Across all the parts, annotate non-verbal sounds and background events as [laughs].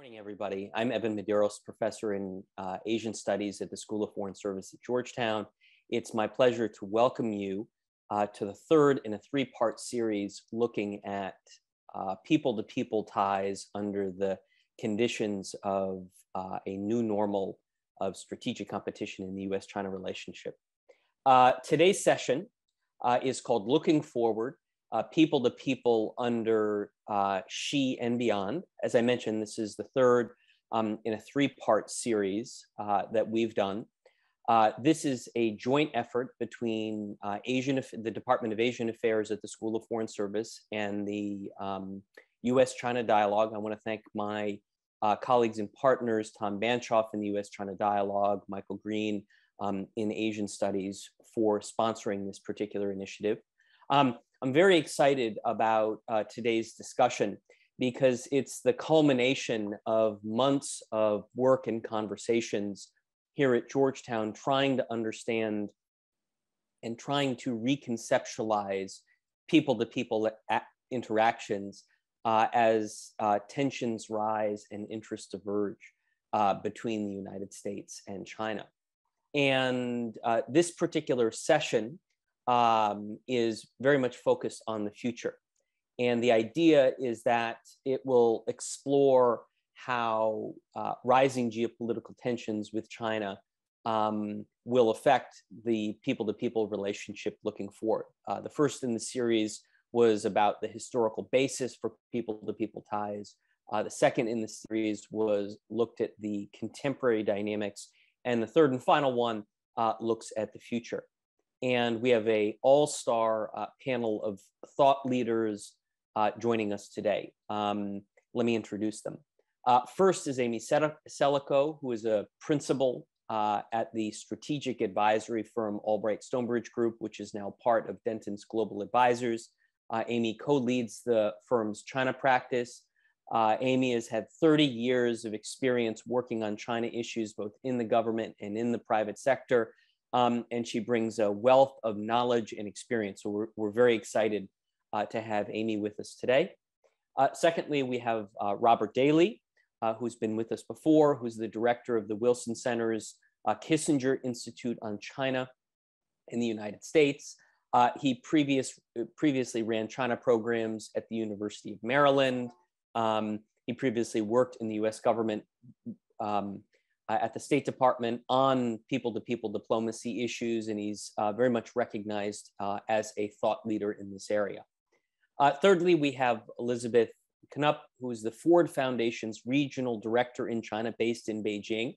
morning, everybody. I'm Evan Medeiros, professor in uh, Asian Studies at the School of Foreign Service at Georgetown. It's my pleasure to welcome you uh, to the third in a three-part series looking at people to people ties under the conditions of uh, a new normal of strategic competition in the US China relationship. Uh, today's session uh, is called Looking Forward uh, People to People under uh, Xi and Beyond. As I mentioned, this is the third um, in a three part series uh, that we've done. this is a joint effort between Asian, the Department of Asian Affairs at the School of Foreign Service and the um, US China Dialogue. I want to thank my uh, colleagues and partners, Tom Banchoff in the US China Dialogue, Michael Green um, in Asian Studies for sponsoring this particular initiative. Um, I'm very excited about uh, today's discussion because it's the culmination of months of work and conversations here at Georgetown trying to understand and trying to reconceptualize people to people interactions uh, as uh, tensions rise and interests diverge uh, between the United States and China. And uh, this particular session um, is very much focused on the future. And the idea is that it will explore how uh, rising geopolitical tensions with China um, will affect the people to people relationship looking forward. Uh, the first in the series was about the historical basis for people to people ties. Uh, the second in the series was looked at the contemporary dynamics. And the third and final one uh, looks at the future. And we have a all-star uh, panel of thought leaders uh, joining us today. Um, let me introduce them. Uh, first is Amy Celico, who is a principal uh, at the strategic advisory firm Albright Stonebridge Group, which is now part of Dentons Global Advisors. Uh, Amy co-leads the firm's China practice. Uh, Amy has had 30 years of experience working on China issues, both in the government and in the private sector. Um, and she brings a wealth of knowledge and experience. So we're, we're very excited uh, to have Amy with us today. Uh, secondly, we have uh, Robert Daly, uh, who's been with us before, who's the director of the Wilson Center's uh, Kissinger Institute on China in the United States. Uh, he previous, previously ran China programs at the University of Maryland. Um, he previously worked in the US government um, at the State Department on people to people diplomacy issues, and he's uh, very much recognized uh, as a thought leader in this area. Uh, thirdly, we have Elizabeth Knup, who is the Ford Foundation's regional director in China based in Beijing.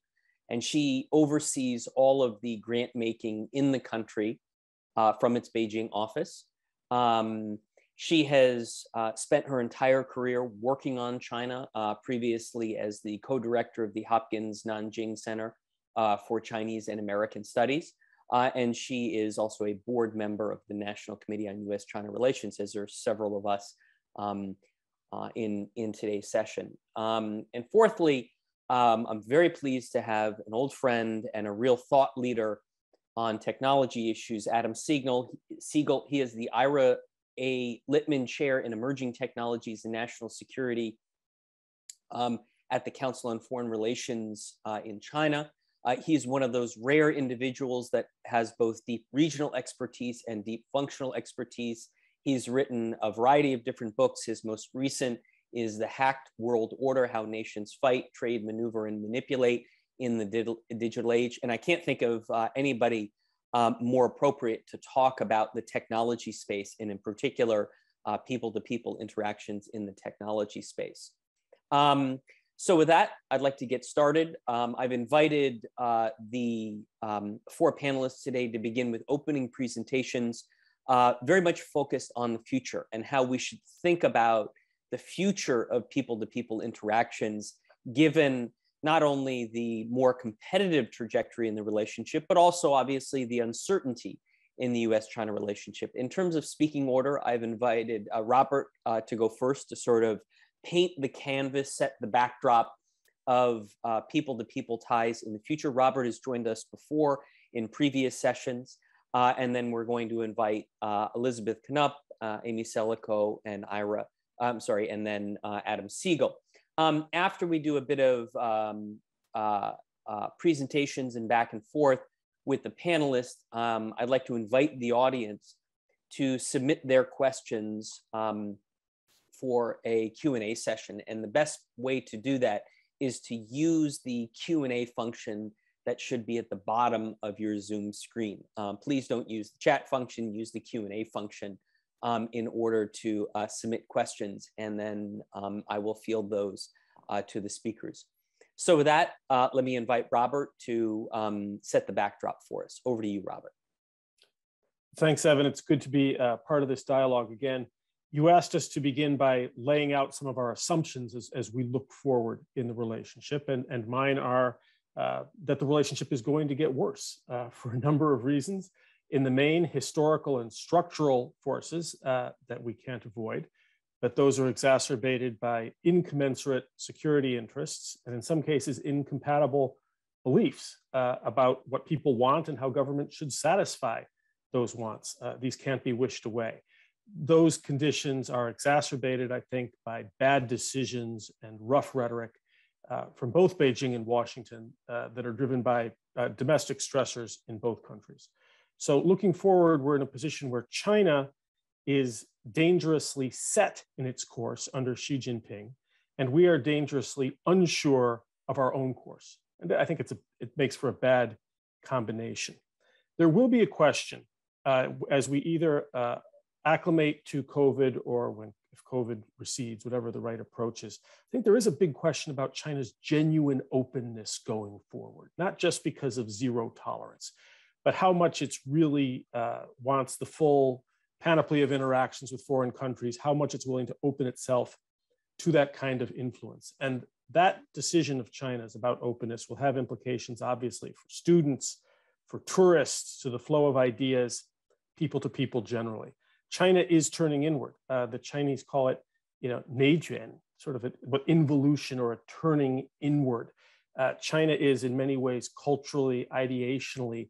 And she oversees all of the grant making in the country uh, from its Beijing office. Um, she has uh, spent her entire career working on China, uh, previously as the co director of the Hopkins Nanjing Center uh, for Chinese and American Studies. Uh, and she is also a board member of the National Committee on US China Relations, as are several of us um, uh, in, in today's session. Um, and fourthly, um, I'm very pleased to have an old friend and a real thought leader on technology issues, Adam Segal. Segal, he is the Ira A. Lipman Chair in Emerging Technologies and National Security um, at the Council on Foreign Relations uh, in China. Uh, he's one of those rare individuals that has both deep regional expertise and deep functional expertise. He's written a variety of different books. His most recent is The Hacked World Order How Nations Fight, Trade, Maneuver, and Manipulate in the digital age. And I can't think of uh, anybody um, more appropriate to talk about the technology space and in particular, people to people interactions in the technology space. Um, so with that, I'd like to get started. Um, I've invited uh, the um, four panelists today to begin with opening presentations, uh, very much focused on the future and how we should think about the future of people to people interactions, given not only the more competitive trajectory in the relationship, but also obviously the uncertainty in the US China relationship. In terms of speaking order, I've invited uh, Robert uh, to go first to sort of paint the canvas, set the backdrop of people to people ties in the future. Robert has joined us before in previous sessions. Uh, and then we're going to invite uh, Elizabeth Knup, uh, Amy Celico, and Ira, I'm sorry, and then Adam Segal. Um, after we do a bit of um, uh, uh, presentations and back and forth with the panelists, um, I'd like to invite the audience to submit their questions um, for a Q&A session. And the best way to do that is to use the Q&A function that should be at the bottom of your Zoom screen. Um, please don't use the chat function, use the Q&A function um, in order to uh, submit questions, and then um, I will field those uh, to the speakers. So with that, uh, let me invite Robert to um, set the backdrop for us. Over to you, Robert. Thanks, Evan. It's good to be uh, part of this dialogue again. You asked us to begin by laying out some of our assumptions as, as we look forward in the relationship, and, and mine are uh, that the relationship is going to get worse uh, for a number of reasons. In the main, historical and structural forces uh, that we can't avoid, but those are exacerbated by incommensurate security interests, and in some cases, incompatible beliefs uh, about what people want and how government should satisfy those wants. Uh, these can't be wished away. Those conditions are exacerbated, I think, by bad decisions and rough rhetoric uh, from both Beijing and Washington uh, that are driven by uh, domestic stressors in both countries. So, looking forward, we're in a position where China is dangerously set in its course under Xi Jinping, and we are dangerously unsure of our own course. And I think it's a, it makes for a bad combination. There will be a question uh, as we either uh, acclimate to COVID or when if COVID recedes, whatever the right approach is. I think there is a big question about China's genuine openness going forward, not just because of zero tolerance, but how much it's really uh, wants the full panoply of interactions with foreign countries, how much it's willing to open itself to that kind of influence. And that decision of China's about openness will have implications, obviously, for students, for tourists, to the flow of ideas, people to people generally. China is turning inward. Uh, the Chinese call it, you know, neijuan, sort of what involution or a turning inward. Uh, China is in many ways culturally, ideationally,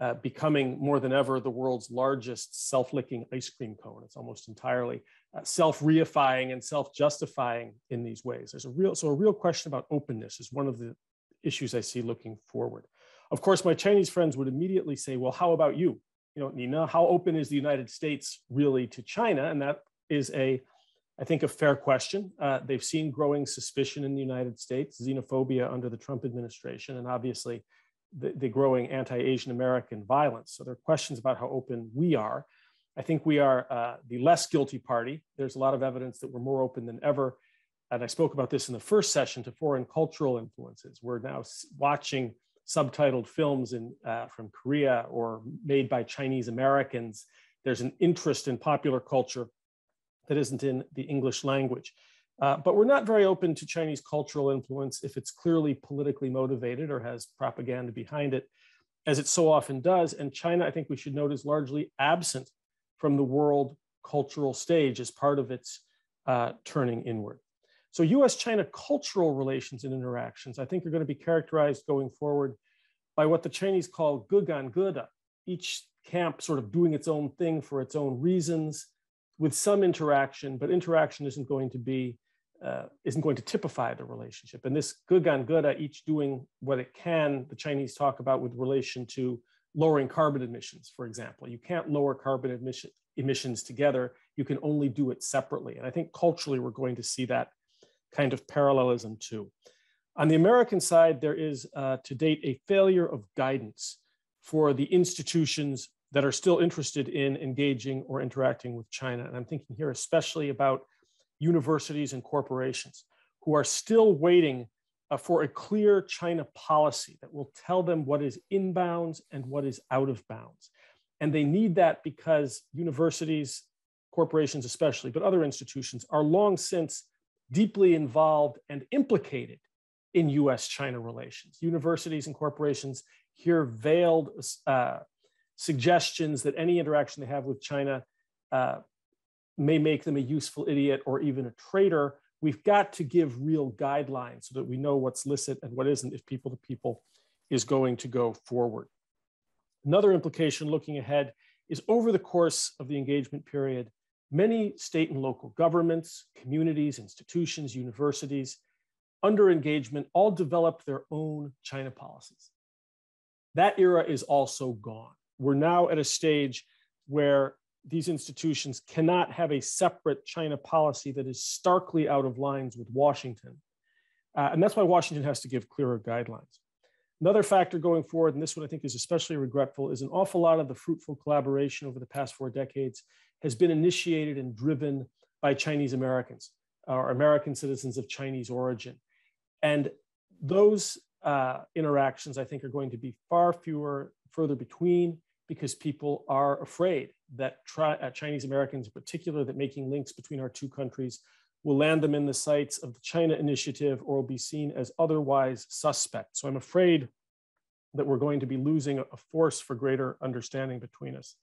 uh, becoming more than ever the world's largest self-licking ice cream cone. It's almost entirely uh, self-reifying and self-justifying in these ways. There's a real so a real question about openness is one of the issues I see looking forward. Of course, my Chinese friends would immediately say, "Well, how about you? you know, Nina, how open is the United States really to China? And that is a, I think, a fair question. Uh, they've seen growing suspicion in the United States, xenophobia under the Trump administration, and obviously the, the growing anti-Asian American violence. So there are questions about how open we are. I think we are uh, the less guilty party. There's a lot of evidence that we're more open than ever. And I spoke about this in the first session to foreign cultural influences. We're now watching subtitled films in, uh, from Korea or made by Chinese Americans. There's an interest in popular culture that isn't in the English language. Uh, but we're not very open to Chinese cultural influence if it's clearly politically motivated or has propaganda behind it, as it so often does. And China, I think we should note, is largely absent from the world cultural stage as part of its uh, turning inward. So US-China cultural relations and interactions, I think are gonna be characterized going forward by what the Chinese call gugan guda, each camp sort of doing its own thing for its own reasons with some interaction, but interaction isn't going to be, uh, isn't going to typify the relationship. And this good gugan guda, each doing what it can, the Chinese talk about with relation to lowering carbon emissions, for example. You can't lower carbon emission, emissions together. You can only do it separately. And I think culturally, we're going to see that kind of parallelism too. On the American side, there is uh, to date a failure of guidance for the institutions that are still interested in engaging or interacting with China. And I'm thinking here especially about universities and corporations who are still waiting uh, for a clear China policy that will tell them what is inbounds and what is out of bounds. And they need that because universities, corporations especially, but other institutions are long since deeply involved and implicated in US China relations. Universities and corporations hear veiled uh, suggestions that any interaction they have with China uh, may make them a useful idiot or even a traitor. We've got to give real guidelines so that we know what's licit and what isn't if people to people is going to go forward. Another implication looking ahead is over the course of the engagement period, many state and local governments, communities, institutions, universities under engagement, all developed their own China policies. That era is also gone. We're now at a stage where these institutions cannot have a separate China policy that is starkly out of lines with Washington. Uh, and that's why Washington has to give clearer guidelines. Another factor going forward, and this one I think is especially regretful, is an awful lot of the fruitful collaboration over the past four decades has been initiated and driven by Chinese Americans or American citizens of Chinese origin. And those uh, interactions, I think, are going to be far fewer, further between, because people are afraid that tri- uh, Chinese Americans, in particular, that making links between our two countries will land them in the sights of the China Initiative or will be seen as otherwise suspect. So I'm afraid that we're going to be losing a force for greater understanding between us.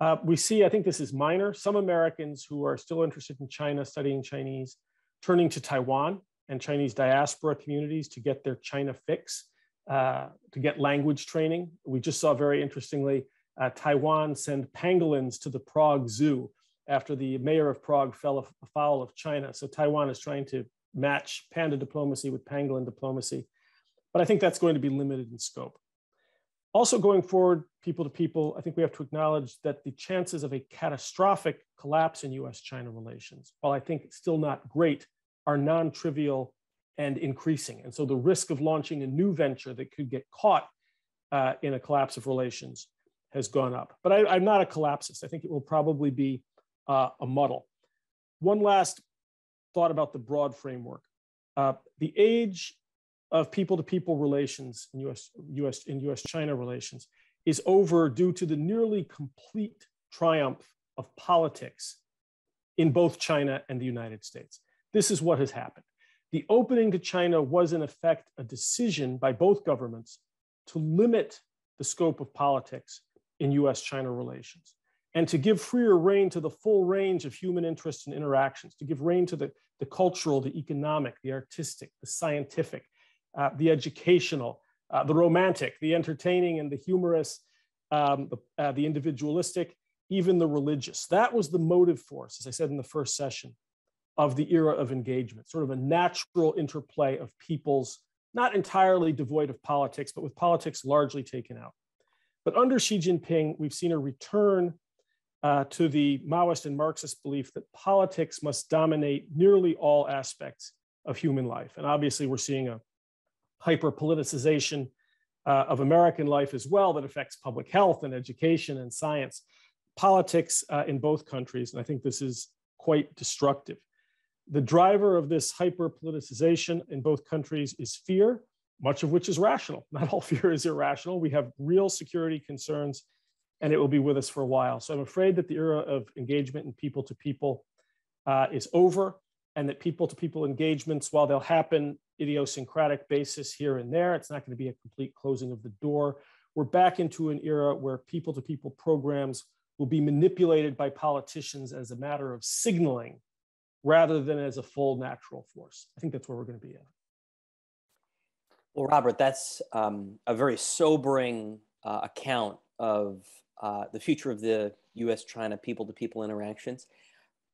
Uh, we see, I think this is minor, some Americans who are still interested in China, studying Chinese, turning to Taiwan and Chinese diaspora communities to get their China fix, uh, to get language training. We just saw very interestingly, uh, Taiwan send pangolins to the Prague Zoo after the mayor of Prague fell afoul of China. So Taiwan is trying to match panda diplomacy with pangolin diplomacy. But I think that's going to be limited in scope. Also going forward, people to people, I think we have to acknowledge that the chances of a catastrophic collapse in US-China relations, while I think still not great, are non-trivial and increasing. And so the risk of launching a new venture that could get caught uh, in a collapse of relations has gone up. But I, am not a collapsist. I think it will probably be uh, a muddle. One last thought about the broad framework. Uh, the age of people-to-people relations in US, US, in US-China relations is over due to the nearly complete triumph of politics in both China and the United States. This is what has happened. The opening to China was in effect a decision by both governments to limit the scope of politics in US-China relations and to give freer rein to the full range of human interests and interactions, to give rein to the, the cultural, the economic, the artistic, the scientific, uh, the educational, uh, the romantic, the entertaining and the humorous, um, the, uh, the individualistic, even the religious. That was the motive force, as I said in the first session, of the era of engagement, sort of a natural interplay of peoples, not entirely devoid of politics, but with politics largely taken out. But under Xi Jinping, we've seen a return uh, to the Maoist and Marxist belief that politics must dominate nearly all aspects of human life. And obviously, we're seeing a hyper politicization uh, of American life as well that affects public health and education and science, politics uh, in both countries. And I think this is quite destructive. The driver of this hyper politicization in both countries is fear, much of which is rational. [laughs] Not all fear is irrational. We have real security concerns and it will be with us for a while. So I'm afraid that the era of engagement and people to people uh, is over, and that people to people engagements, while they'll happen idiosyncratic basis here and there, it's not going to be a complete closing of the door. We're back into an era where people to people programs will be manipulated by politicians as a matter of signaling rather than as a full natural force. I think that's where we're going to be at. Well, Robert, that's um, a very sobering uh, account of uh, the future of the U.S.-China people-to-people interactions.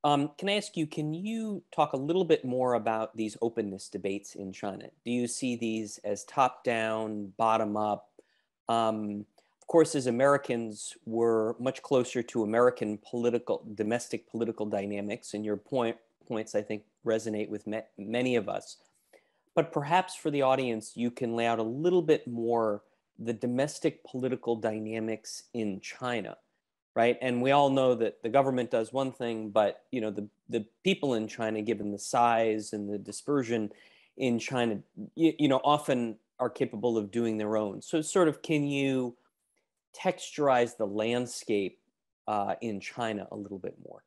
Um, can I ask you, can you talk a little bit more about these openness debates in China? Do you see these as top-down, bottom-up? Um, of course, as Americans, we're much closer to American political, domestic political dynamics, and your point, points, I think, resonate with many of us. But perhaps for the audience, you can lay out a little bit more the domestic political dynamics in China, right? And we all know that the government does one thing, but you know the the people in China, given the size and the dispersion in China, you, you know, often are capable of doing their own. So, sort of, can you texturize the landscape uh, in China a little bit more?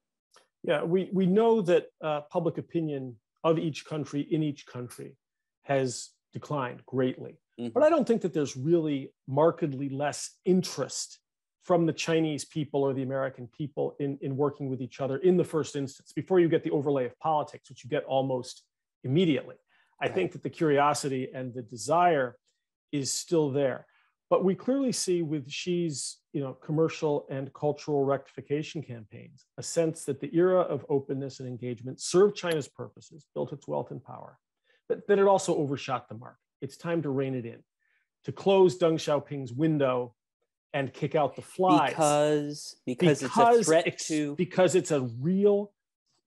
Yeah, we we know that uh, public opinion of each country in each country has declined greatly. Mm-hmm. But I don't think that there's really markedly less interest from the Chinese people or the American people in, in working with each other in the first instance, before you get the overlay of politics, which you get almost immediately. I right. think that the curiosity and the desire is still there. But we clearly see with Xi's you know, commercial and cultural rectification campaigns a sense that the era of openness and engagement served China's purposes, built its wealth and power, but that it also overshot the mark. It's time to rein it in, to close Deng Xiaoping's window and kick out the flies. Because because, because it's a threat to because it's a real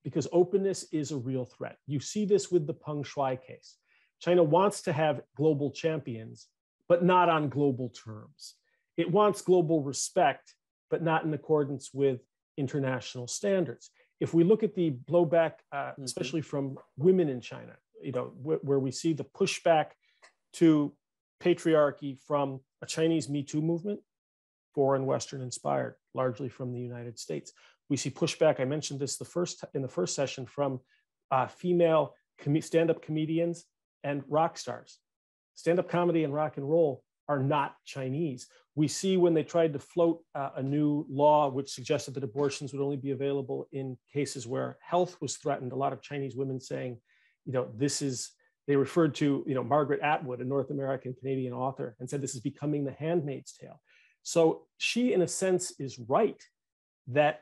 because openness is a real threat. You see this with the Peng Shuai case. China wants to have global champions, but not on global terms. It wants global respect, but not in accordance with international standards. If we look at the blowback, uh, mm-hmm. especially from women in China, you know, wh- where we see the pushback to patriarchy from a Chinese Me Too movement, foreign Western inspired, largely from the United States. We see pushback. I mentioned this the first in the first session from uh, female com- stand-up comedians and rock stars. Stand-up comedy and rock and roll are not Chinese. We see when they tried to float uh, a new law which suggested that abortions would only be available in cases where health was threatened. A lot of Chinese women saying, you know, this is, they referred to, you know, Margaret Atwood, a North American Canadian author, and said this is becoming the handmaid's tale. So Xi, in a sense, is right that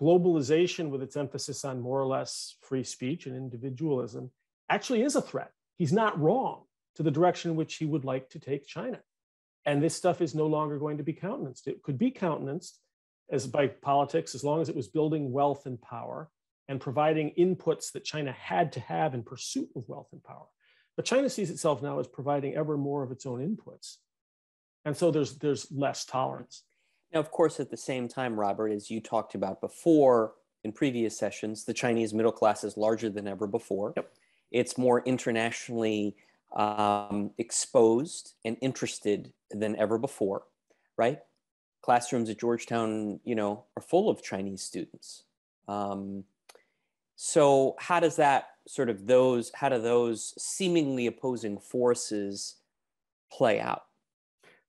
globalization, with its emphasis on more or less free speech and individualism, actually is a threat. He's not wrong to the direction in which he would like to take China. And this stuff is no longer going to be countenanced. It could be countenanced as by politics as long as it was building wealth and power and providing inputs that China had to have in pursuit of wealth and power. But China sees itself now as providing ever more of its own inputs. And so there's there's less tolerance. Now, of course, at the same time, Robert, as you talked about before in previous sessions, the Chinese middle class is larger than ever before. Yep. It's more internationally um, exposed and interested than ever before, right? Classrooms at Georgetown, you know, are full of Chinese students. Um, so how does that sort of those how do those seemingly opposing forces play out?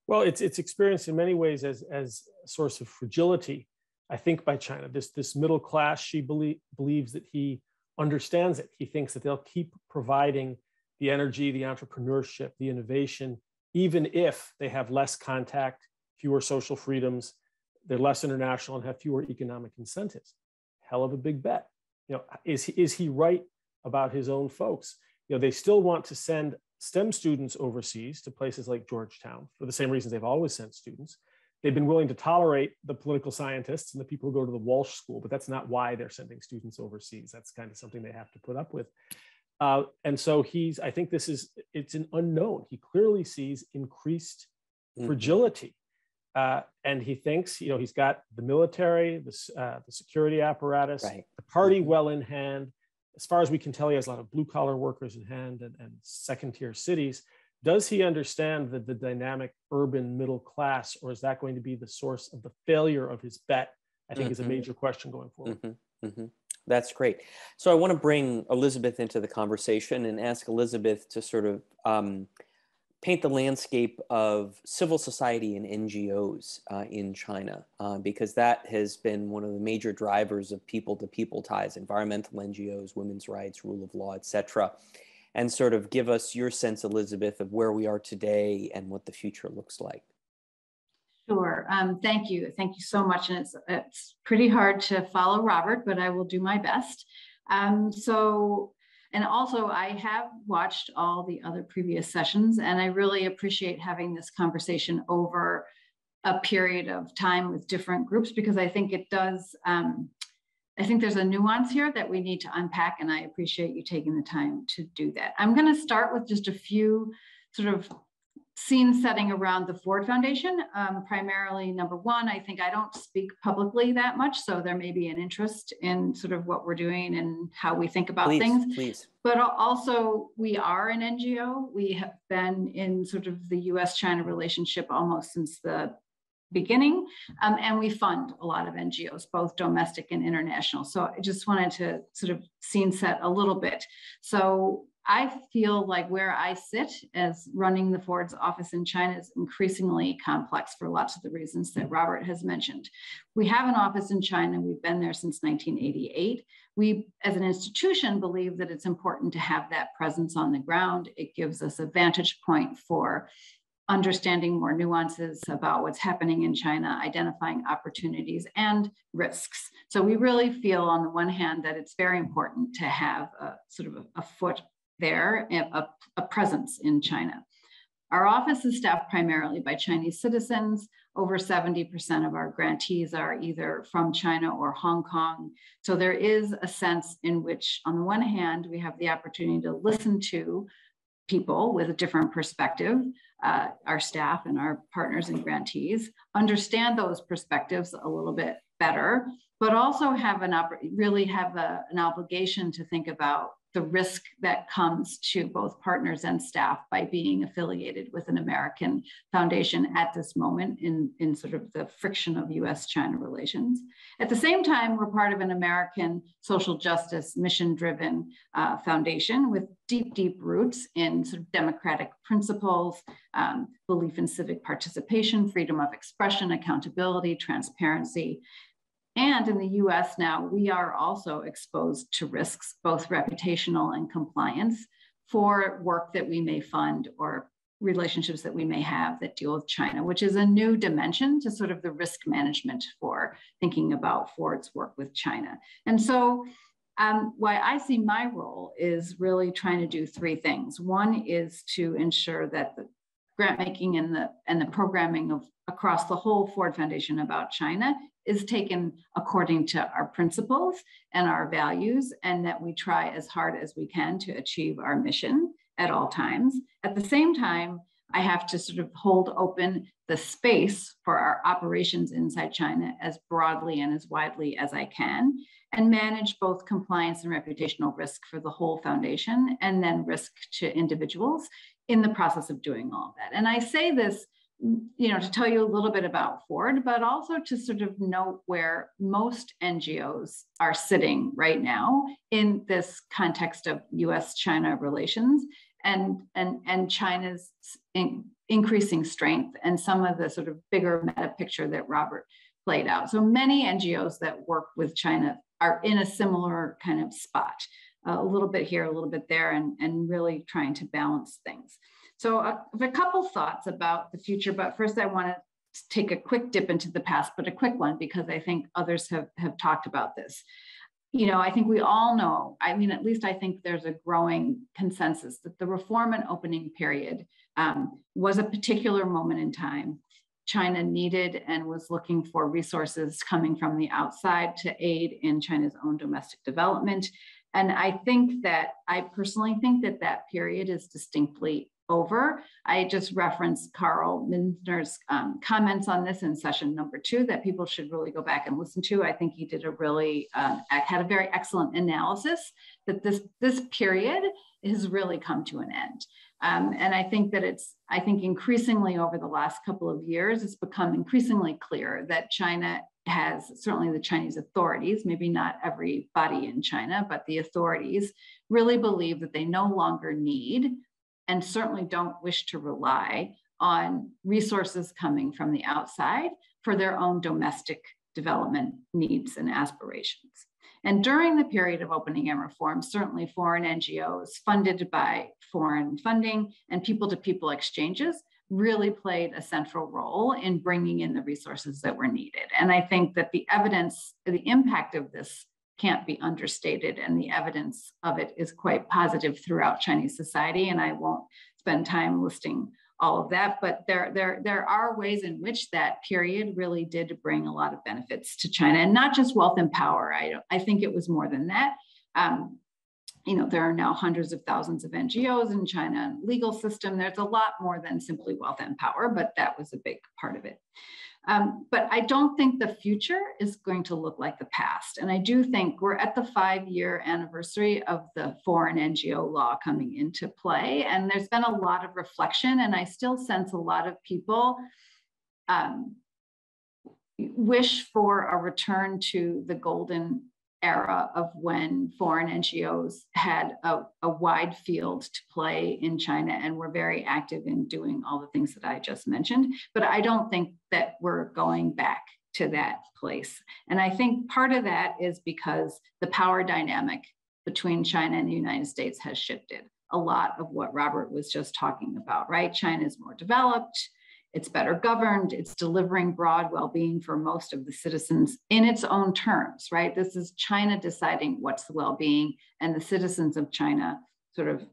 Well it's it's experienced in many ways as as a source of fragility i think by china. This this middle class Xi believe, believes that he understands it. He thinks that they'll keep providing the energy the entrepreneurship the innovation even if they have less contact fewer social freedoms they're less international and have fewer economic incentives. Hell of a big bet you know, is he, is he right about his own folks? You know, they still want to send STEM students overseas to places like Georgetown for the same reasons they've always sent students. They've been willing to tolerate the political scientists and the people who go to the Walsh School, but that's not why they're sending students overseas. That's kind of something they have to put up with. Uh, and so he's, I think this is, it's an unknown. He clearly sees increased mm-hmm. fragility uh, and he thinks, you know, he's got the military, the, uh, the security apparatus, right. the party mm-hmm. well in hand. As far as we can tell, he has a lot of blue collar workers in hand and, and second tier cities. Does he understand the, the dynamic urban middle class, or is that going to be the source of the failure of his bet? I think mm-hmm. is a mm-hmm. major question going forward. Mm-hmm. mm-hmm. That's great. So I want to bring Elizabeth into the conversation and ask Elizabeth to sort of um, paint the landscape of civil society and NGOs uh, in China, uh, because that has been one of the major drivers of people-to-people ties, environmental NGOs, women's rights, rule of law, etc. And sort of give us your sense, Elizabeth, of where we are today and what the future looks like. Sure. Um, thank you. Thank you so much. And it's, it's pretty hard to follow Robert, but I will do my best. Um, so and also, I have watched all the other previous sessions, and I really appreciate having this conversation over a period of time with different groups because I think it does. Um, I think there's a nuance here that we need to unpack, and I appreciate you taking the time to do that. I'm going to start with just a few sort of scene setting around the Ford Foundation. Um, primarily, number one, I think I don't speak publicly that much, so there may be an interest in sort of what we're doing and how we think about please, things. Please. But also, we are an NGO. We have been in sort of the US-China relationship almost since the beginning, um, and we fund a lot of NGOs, both domestic and international. So I just wanted to sort of scene set a little bit. So I feel like where I sit as running the Ford's office in China is increasingly complex for lots of the reasons that Robert has mentioned. We have an office in China, we've been there since 1988. We, as an institution, believe that it's important to have that presence on the ground. It gives us a vantage point for understanding more nuances about what's happening in China, identifying opportunities and risks. So we really feel, on the one hand, that it's very important to have a sort of a, a foot there, a, a presence in China. Our office is staffed primarily by Chinese citizens. Over 70% of our grantees are either from China or Hong Kong. So there is a sense in which, on the one hand, we have the opportunity to listen to people with a different perspective, uh, our staff and our partners and grantees, understand those perspectives a little bit better, but also have an op- really have a, an obligation to think about the risk that comes to both partners and staff by being affiliated with an American foundation at this moment in, in sort of the friction of US China relations. At the same time, we're part of an American social justice mission driven uh, foundation with deep, deep roots in sort of democratic principles, um, belief in civic participation, freedom of expression, accountability, transparency, and in the US now, we are also exposed to risks, both reputational and compliance, for work that we may fund or relationships that we may have that deal with China, which is a new dimension to sort of the risk management for thinking about Ford's work with China. And so, um, why I see my role is really trying to do three things. One is to ensure that the grant making and the and the programming of across the whole Ford Foundation about China is taken according to our principles and our values, and that we try as hard as we can to achieve our mission at all times. At the same time, I have to sort of hold open the space for our operations inside China as broadly and as widely as I can, and manage both compliance and reputational risk for the whole foundation, and then risk to individuals in the process of doing all of that. And I say this you know, to tell you a little bit about Ford, but also to sort of note where most NGOs are sitting right now in this context of US-China relations and, and, and China's in, increasing strength and some of the sort of bigger meta picture that Robert played out. So many NGOs that work with China are in a similar kind of spot, uh, a little bit here, a little bit there, and, and really trying to balance things. So uh, a couple thoughts about the future, but first I want to take a quick dip into the past, but a quick one because I think others have, have talked about this. You know, I think we all know, I mean, at least I think there's a growing consensus that the reform and opening period um, was a particular moment in time. China needed and was looking for resources coming from the outside to aid in China's own domestic development. And I think that I personally think that that period is distinctly over. I just referenced Carl Minzner's um, comments on this in session number two that people should really go back and listen to. I think he did a really, uh, had a very excellent analysis that this, this period has really come to an end. Um, and I think that it's, I think increasingly over the last couple of years, it's become increasingly clear that China has, certainly the Chinese authorities, maybe not everybody in China, but the authorities really believe that they no longer need and certainly don't wish to rely on resources coming from the outside for their own domestic development needs and aspirations. And during the period of opening and reform, certainly foreign NGOs funded by foreign funding and people to people exchanges really played a central role in bringing in the resources that were needed. And I think that the evidence, the impact of this can't be understated, and the evidence of it is quite positive throughout Chinese society. And I won't spend time listing all of that, but there, there, there are ways in which that period really did bring a lot of benefits to China, and not just wealth and power. I, I think it was more than that. Um, you know, there are now hundreds of thousands of NGOs in China and legal system. There's a lot more than simply wealth and power, but that was a big part of it. Um, but I don't think the future is going to look like the past. And I do think we're at the five year anniversary of the foreign NGO law coming into play. And there's been a lot of reflection, and I still sense a lot of people um, wish for a return to the golden era of when foreign NGOs had a, a, wide field to play in China and were very active in doing all the things that I just mentioned. But I don't think that we're going back to that place. And I think part of that is because the power dynamic between China and the United States has shifted. A lot of what Robert was just talking about, right? China is more developed it's better governed, it's delivering broad well being for most of the citizens in its own terms, right? This is China deciding what's the well being, and the citizens of China sort of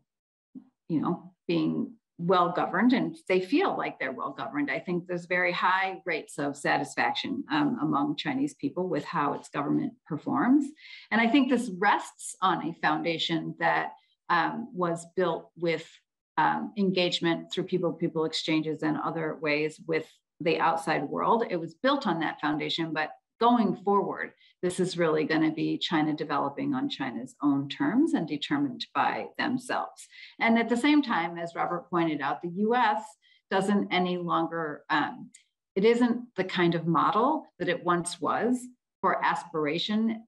you know, being well governed and they feel like they're well governed. I think there's very high rates of satisfaction um, among Chinese people with how its government performs. And I think this rests on a foundation that um, was built with um, engagement through people people exchanges and other ways with the outside world. It was built on that foundation, but going forward, this is really going to be China developing on China's own terms and determined by themselves. And at the same time, as Robert pointed out, the US doesn't any longer, um, it isn't the kind of model that it once was for aspiration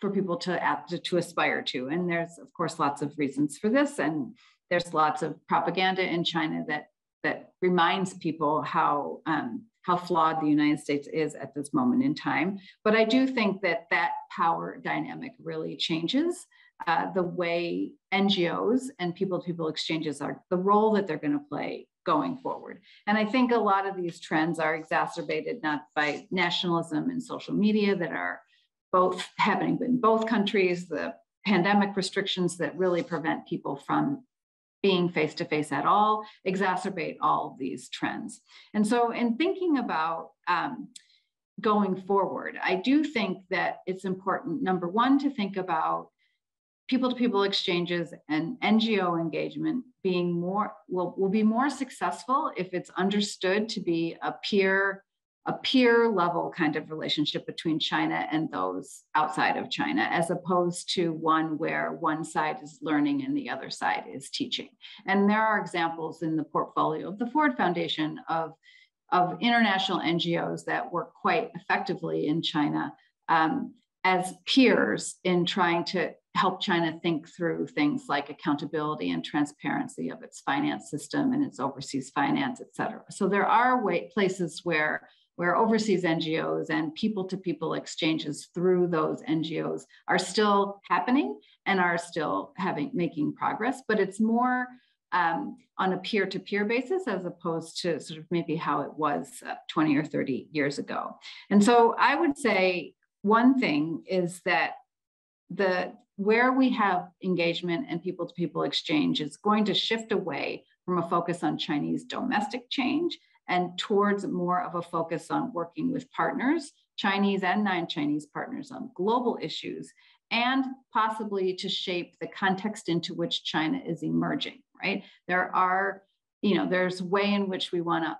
for people to, to aspire to. And there's, of course, lots of reasons for this. And there's lots of propaganda in China that, that reminds people how um, how flawed the United States is at this moment in time. But I do think that that power dynamic really changes uh, the way NGOs and people to people exchanges are, the role that they're going to play going forward. And I think a lot of these trends are exacerbated not by nationalism and social media that are both happening in both countries, the pandemic restrictions that really prevent people from being face to face at all exacerbate all these trends. And so, in thinking about um, going forward, I do think that it's important, number one, to think about people to people exchanges and NGO engagement being more will, will be more successful if it's understood to be a peer a peer level kind of relationship between China and those outside of China, as opposed to one where one side is learning and the other side is teaching. And there are examples in the portfolio of the Ford Foundation of, of international NGOs that work quite effectively in China um, as peers in trying to help China think through things like accountability and transparency of its finance system and its overseas finance, et cetera. So there are way, places where where overseas NGOs and people to people exchanges through those NGOs are still happening and are still having making progress, but it's more um, on a peer to peer basis as opposed to sort of maybe how it was uh, 20 or 30 years ago. And so I would say one thing is that the where we have engagement and people to people exchange is going to shift away from a focus on Chinese domestic change and towards more of a focus on working with partners, Chinese and non Chinese partners, on global issues, and possibly to shape the context into which China is emerging, right? There are, you know, there's way in which we want to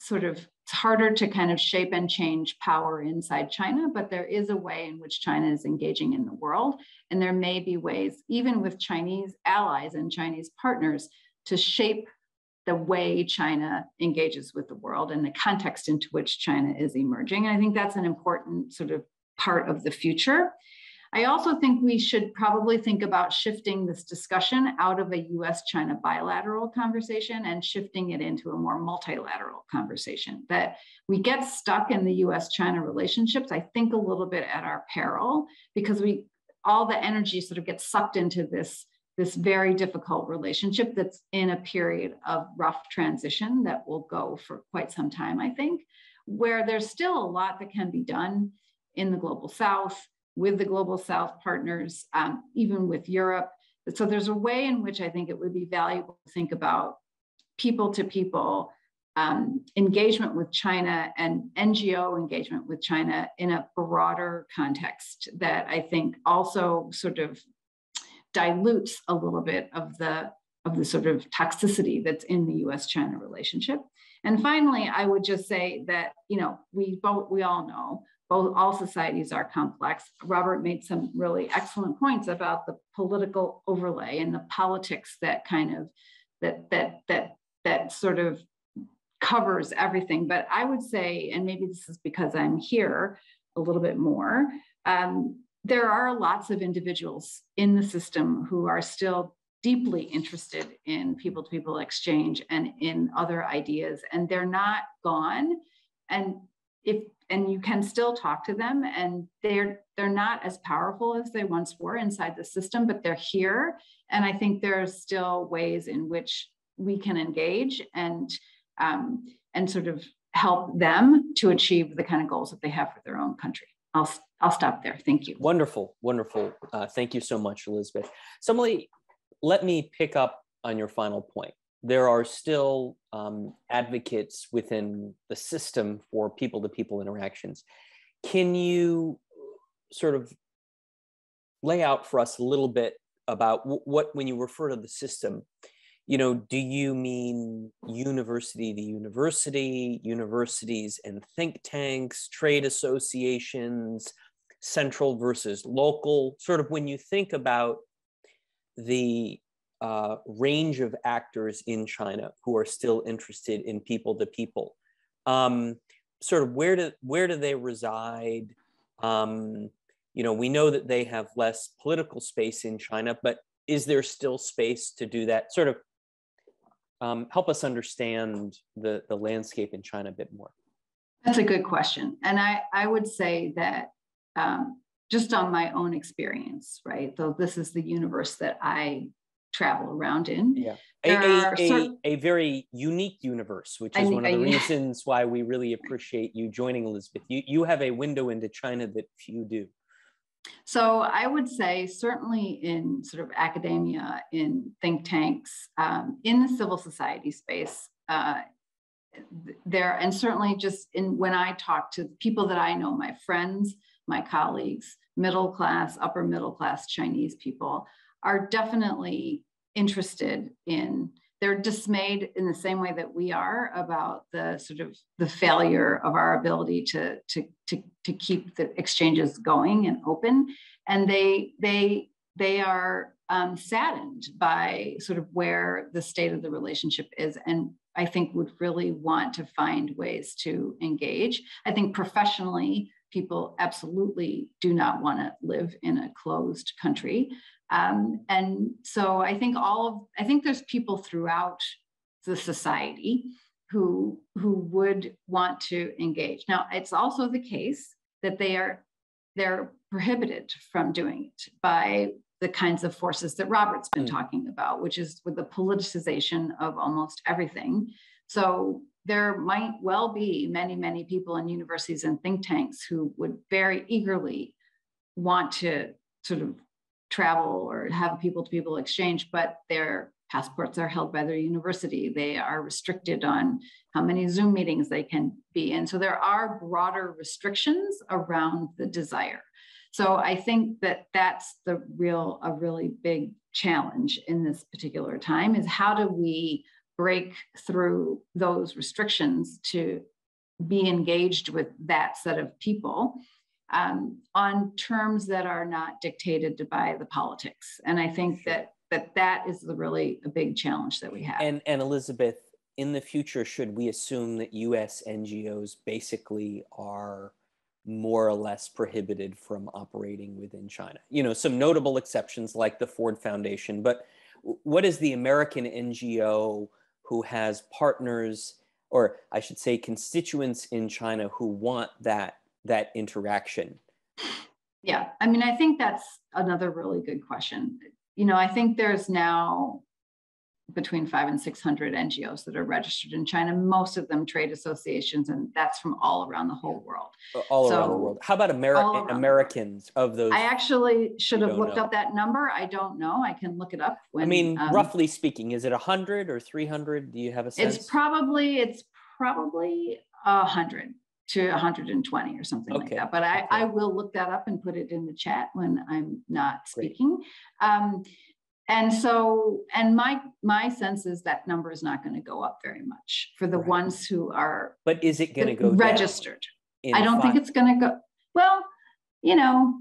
sort of it's harder to kind of shape and change power inside China, but there is a way in which China is engaging in the world. And there may be ways, even with Chinese allies and Chinese partners, to shape the way China engages with the world and the context into which China is emerging. And I think that's an important sort of part of the future. I also think we should probably think about shifting this discussion out of a US China bilateral conversation and shifting it into a more multilateral conversation. That we get stuck in the US China relationships, I think, a little bit at our peril because we all the energy sort of gets sucked into this this very difficult relationship that's in a period of rough transition that will go for quite some time, I think, where there's still a lot that can be done in the global south with the global south partners, um, even with Europe. So there's a way in which I think it would be valuable to think about people to people um, engagement with China and NGO engagement with China in a broader context that I think also sort of dilutes a little bit of the of the sort of toxicity that's in the US China relationship. And finally, I would just say that, you know, we both we all know both all societies are complex. Robert made some really excellent points about the political overlay and the politics that kind of that that that that sort of covers everything. But I would say, and maybe this is because I'm here a little bit more, um, there are lots of individuals in the system who are still deeply interested in people to people exchange and in other ideas and they're not gone. And if and you can still talk to them and they're they're not as powerful as they once were inside the system but they're here. And i think there are still ways in which we can engage and um, and sort of help them to achieve the kind of goals that they have for their own country. I'll I'll stop there. Thank you. Wonderful, wonderful. Uh, thank you so much, Elizabeth. Somebody, let me pick up on your final point. There are still um, advocates within the system for people to people interactions. Can you sort of lay out for us a little bit about what, when you refer to the system, you know, do you mean university to university, universities and think tanks, trade associations, central versus local? Sort of when you think about the uh, range of actors in China who are still interested in people to people, um, sort of where do where do they reside? Um, you know, we know that they have less political space in China, but is there still space to do that? Sort of um, help us understand the, the landscape in China a bit more. That's a good question. And I, I would say that um, just on my own experience, right? Though this is the universe that I travel around in. Yeah. A, a, a, a, very unique universe, which is one of the [laughs] reasons why we really appreciate you joining Elizabeth. You, you have a window into China that few do. So I would say certainly in sort of academia, in think tanks, um, in the civil society space, uh, there and certainly just in when I talk to people that I know, my friends, my colleagues, middle class, upper middle class Chinese people are definitely interested in they're dismayed in the same way that we are about the sort of the failure of our ability to to to, to keep the exchanges going and open. And they they they are um, saddened by sort of where the state of the relationship is and i think would really want to find ways to engage. I think professionally people absolutely do not want to live in a closed country um, and so I think all of, I think there's people throughout the society who, who would want to engage. Now, it's also the case that they are, they're prohibited from doing it by the kinds of forces that Robert's been mm. talking about, which is with the politicization of almost everything. So there might well be many, many people in universities and think tanks who would very eagerly want to sort of travel or have people to people exchange, but their passports are held by their university. They are restricted on how many Zoom meetings they can be in. So there are broader restrictions around the desire. So I think that that's the real, a really big challenge in this particular time is how do we break through those restrictions to be engaged with that set of people um, on terms that are not dictated by the politics. And I think that that that is the really a big challenge that we have. And and Elizabeth, in the future, should we assume that U.S. NGOs basically are more or less prohibited from operating within China? You know, some notable exceptions like the Ford Foundation, but what is the American NGO who has partners, or I should say, constituents in China who want that that interaction? Yeah, I mean, I think that's another really good question. You know, I think there's now between five and 600 NGOs that are registered in China, most of them trade associations, and that's from all around the whole world. All so, around the world. How about Ameri- Americans of those? I actually should have looked know. up that number. I don't know. I can look it up. When, I mean, um, roughly speaking, is it 100 or 300? Do you have a sense? It's probably, it's probably a 100 to 120 or something okay. like that. But I, okay. I will look that up and put it in the chat when I'm not speaking. Um, and so, and my my sense is that number is not going to go up very much for the right. ones who are. But is it going to go registered? I don't five? think it's going to go. Well, you know,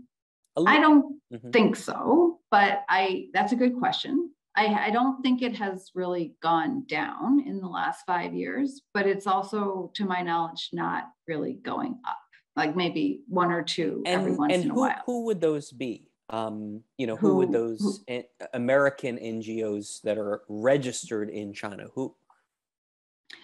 I don't mm-hmm. think so. But I that's a good question. I, I, don't think it has really gone down in the last five years, but it's also, to my knowledge, not really going up. Like maybe one or two and, every once in who, a while. Who would those be? Um, you know, who, who would those who, American NGOs that are registered in China? Who?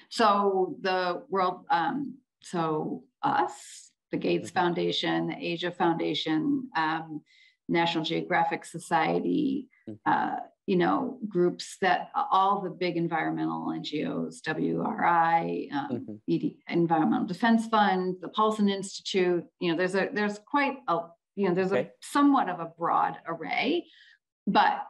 So the world, um, so us, the Gates mm-hmm. Foundation, the Asia Foundation, um, National Geographic Society, mm-hmm. uh, you know, groups that all the big environmental NGOs, WRI, um, mm-hmm. ED, Environmental Defense Fund, the Paulson Institute, you know, there's a there's quite a you know there's okay. a somewhat of a broad array, but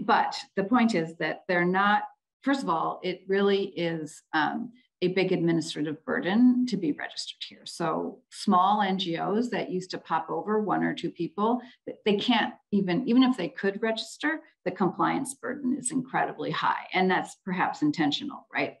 but the point is that they're not, first of all, it really is um, a big administrative burden to be registered here. So small NGOs that used to pop over one or two people, they can't even, even if they could register, the compliance burden is incredibly high. And that's perhaps intentional, right?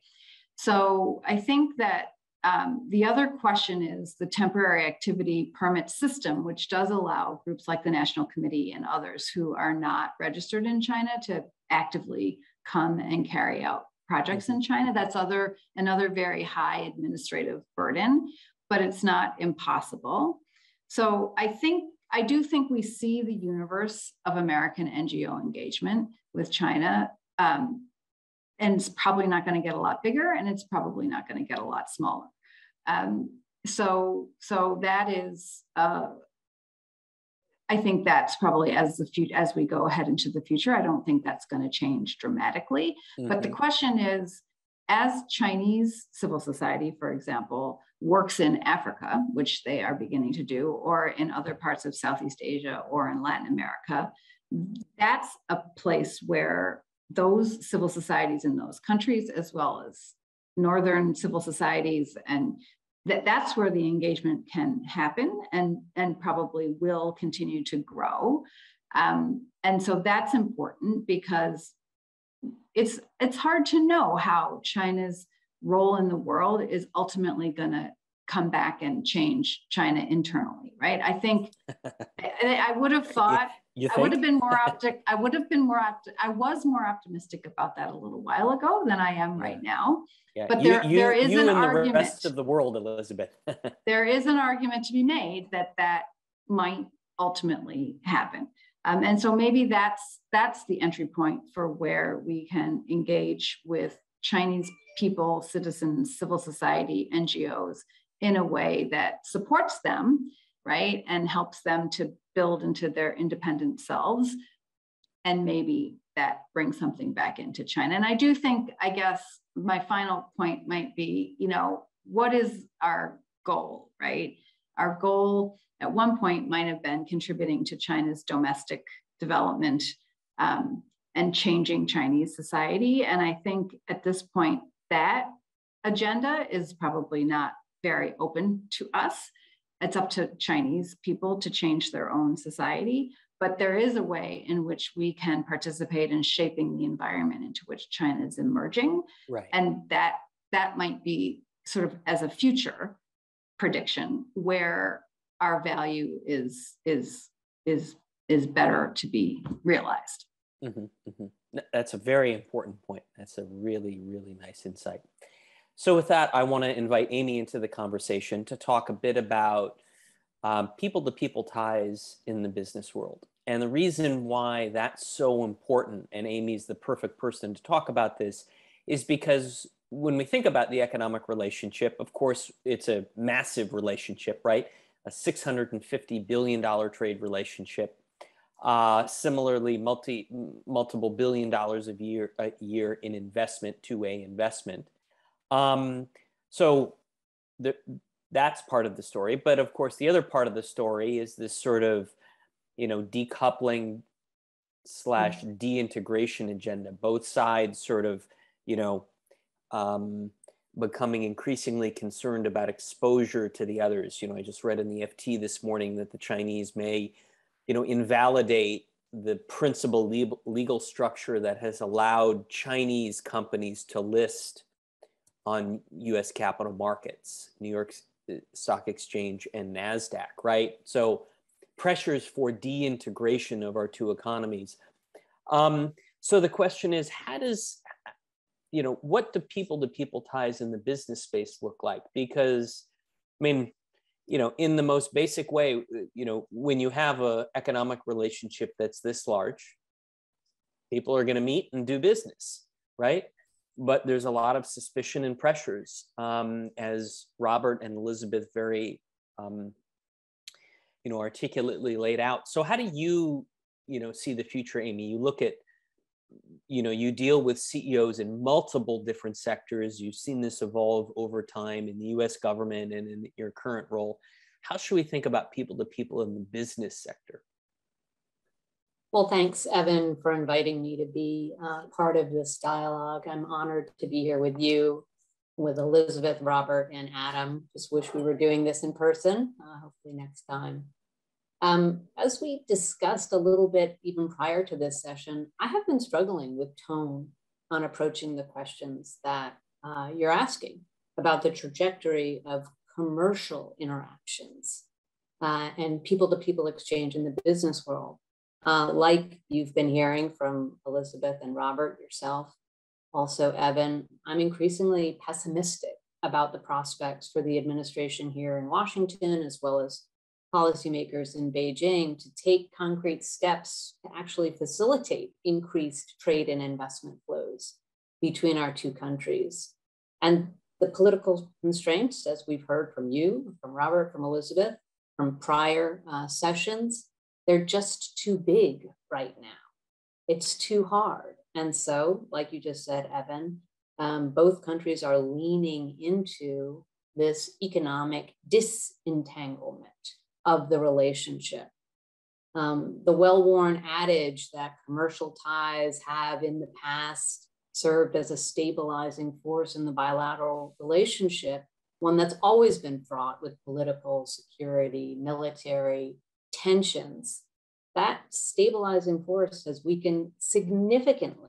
So I think that um, the other question is the temporary activity permit system, which does allow groups like the National Committee and others who are not registered in China to actively come and carry out projects in mm-hmm. China. That's other another very high administrative burden, but it's not impossible. So I think I do think we see the universe of American NGO engagement with China um, and it's probably not going to get a lot bigger and it's probably not going to get a lot smaller um, so so that is uh, i think that's probably as the future as we go ahead into the future i don't think that's going to change dramatically mm-hmm. but the mm-hmm. question is as chinese civil society for example works in africa which they are beginning to do or in other parts of southeast asia or in latin america that's a place where those civil societies in those countries, as well as northern civil societies, and that that's where the engagement can happen and, and probably will continue to grow. Um, and so that's important because it's it's hard to know how China's role in the world is ultimately going to come back and change China internally, right? I think [laughs] I, I would have thought I would have been more optic. I would have been more opti- I was more optimistic about that a little while ago than I am right now. Yeah. But there, you, there is you an and argument. The rest of the world, Elizabeth. [laughs] there is an argument to be made that that might ultimately happen. Um, and so maybe that's that's the entry point for where we can engage with Chinese people, citizens, civil society, NGOs in a way that supports them, right, and helps them to build into their independent selves. And maybe that brings something back into China. And I do think, I guess, my final point might be, you know, what is our goal, right? Our goal at one point might have been contributing to China's domestic development um, and changing Chinese society. And I think at this point, that agenda is probably not very open to us. It's up to Chinese people to change their own society. But there is a way in which we can participate in shaping the environment into which China is emerging. Right. And that that might be sort of as a future prediction where our value is is is is better to be realized. Mm-hmm, mm-hmm. That's a very important point. That's a really, really nice insight. So, with that, I want to invite Amy into the conversation to talk a bit about people to people ties in the business world. And the reason why that's so important, and Amy's the perfect person to talk about this, is because when we think about the economic relationship, of course, it's a massive relationship, right? A $650 billion trade relationship. Uh, similarly, multi multiple billion dollars a year a year in investment, two way investment. Um, so the, that's part of the story. But of course, the other part of the story is this sort of, you know, decoupling slash mm-hmm. deintegration agenda. Both sides sort of, you know, um, becoming increasingly concerned about exposure to the others. You know, I just read in the FT this morning that the Chinese may, you know, invalidate the principal legal, legal structure that has allowed Chinese companies to list on US capital markets, New York uh, Stock Exchange and NASDAQ, right? So pressures for deintegration of our two economies. Um, so the question is, how does, you know, what do people to people ties in the business space look like? Because, I mean, you know, in the most basic way, uh, you know, when you have a economic relationship that's this large, people are going to meet and do business, right? But there's a lot of suspicion and pressures, um, as Robert and Elizabeth very, um, you know, articulately laid out. So, how do you, you know, see the future, Amy? You look at, you know, you deal with CEOs in multiple different sectors. You've seen this evolve over time in the U.S. government and in your current role. How should we think about people to people in the business sector? Well, thanks, Evan, for inviting me to be uh, part of this dialogue. I'm honored to be here with you, with Elizabeth, Robert, and Adam. Just wish we were doing this in person, uh, hopefully next time. Um, as we discussed a little bit even prior to this session, I have been struggling with tone on approaching the questions that uh, you're asking about the trajectory of commercial interactions uh, and people to people exchange in the business world. Uh, like you've been hearing from Elizabeth and Robert yourself, also Evan, I'm increasingly pessimistic about the prospects for the administration here in Washington, as well as policymakers in Beijing to take concrete steps to actually facilitate increased trade and investment flows between our two countries. And the political constraints, as we've heard from you, from Robert, from Elizabeth, from prior uh, sessions, they're just too big right now. It's too hard. And so, like you just said, Evan, um, both countries are leaning into this economic disentanglement of the relationship. Um, the well worn adage that commercial ties have in the past served as a stabilizing force in the bilateral relationship, one that's always been fraught with political, security, military, tensions, that stabilizing force has weakened significantly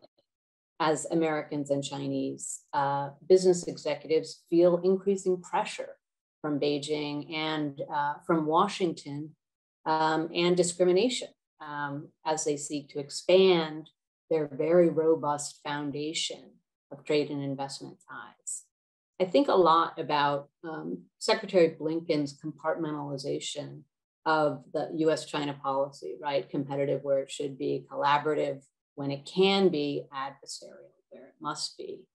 as Americans and Chinese uh, business executives feel increasing pressure from Beijing and uh, from Washington um, and discrimination um, as they seek to expand their very robust foundation of trade and investment ties. I think a lot about um, Secretary Blinken's compartmentalization of the US China policy, right? Competitive where it should be, collaborative when it can be, adversarial where it must be.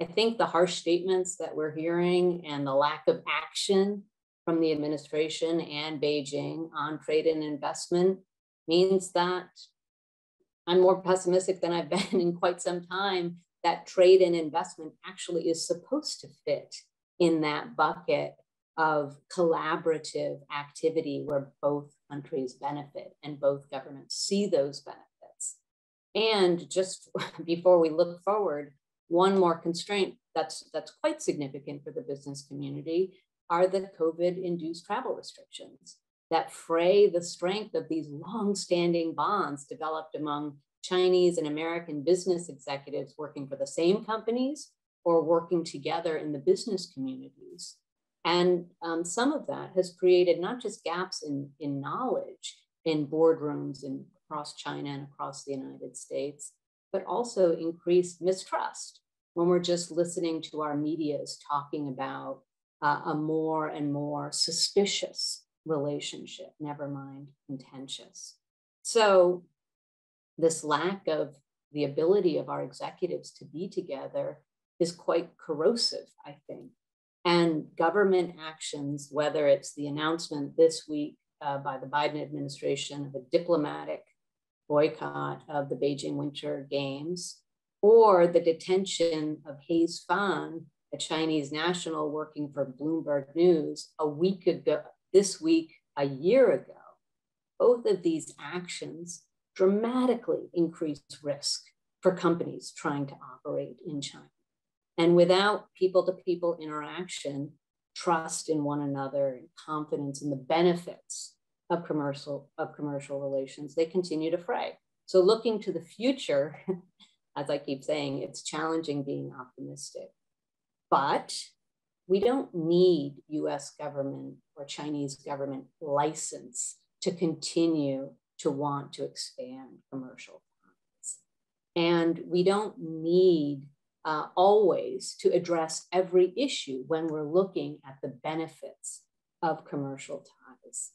I think the harsh statements that we're hearing and the lack of action from the administration and Beijing on trade and investment means that I'm more pessimistic than I've been [laughs] in quite some time that trade and investment actually is supposed to fit in that bucket of collaborative activity where both countries benefit and both governments see those benefits. And just [laughs] before we look forward, one more constraint that's, that's quite significant for the business community are the COVID induced travel restrictions that fray the strength of these long-standing bonds developed among Chinese and American business executives working for the same companies or working together in the business communities and um, some of that has created not just gaps in, in knowledge in boardrooms and across China and across the United States, but also increased mistrust when we're just listening to our medias talking about uh, a more and more suspicious relationship, never mind contentious. So, this lack of the ability of our executives to be together is quite corrosive, I think, and government actions, whether it's the announcement this week uh, by the Biden administration of a diplomatic boycott of the Beijing Winter Games, or the detention of Haze Fan, a Chinese national working for Bloomberg News, a week ago, this week, a year ago, both of these actions dramatically increase risk for companies trying to operate in China. And without people to people interaction, trust in one another and confidence in the benefits of commercial of commercial relations, they continue to fray. So looking to the future, [laughs] as I keep saying, it's challenging being optimistic. But we don't need US government or Chinese government license to continue to want to expand commercial. And we don't need uh, always to address every issue when we're looking at the benefits of commercial ties.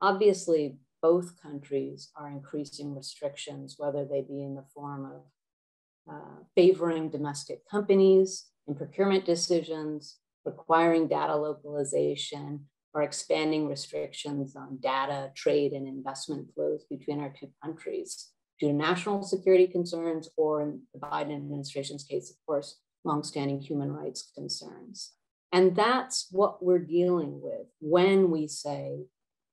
Obviously, both countries are increasing restrictions, whether they be in the form of uh, favoring domestic companies in procurement decisions, requiring data localization, or expanding restrictions on data, trade, and investment flows between our two countries due to national security concerns, or in the Biden administration's case, of course, longstanding human rights concerns. And that's what we're dealing with when we say,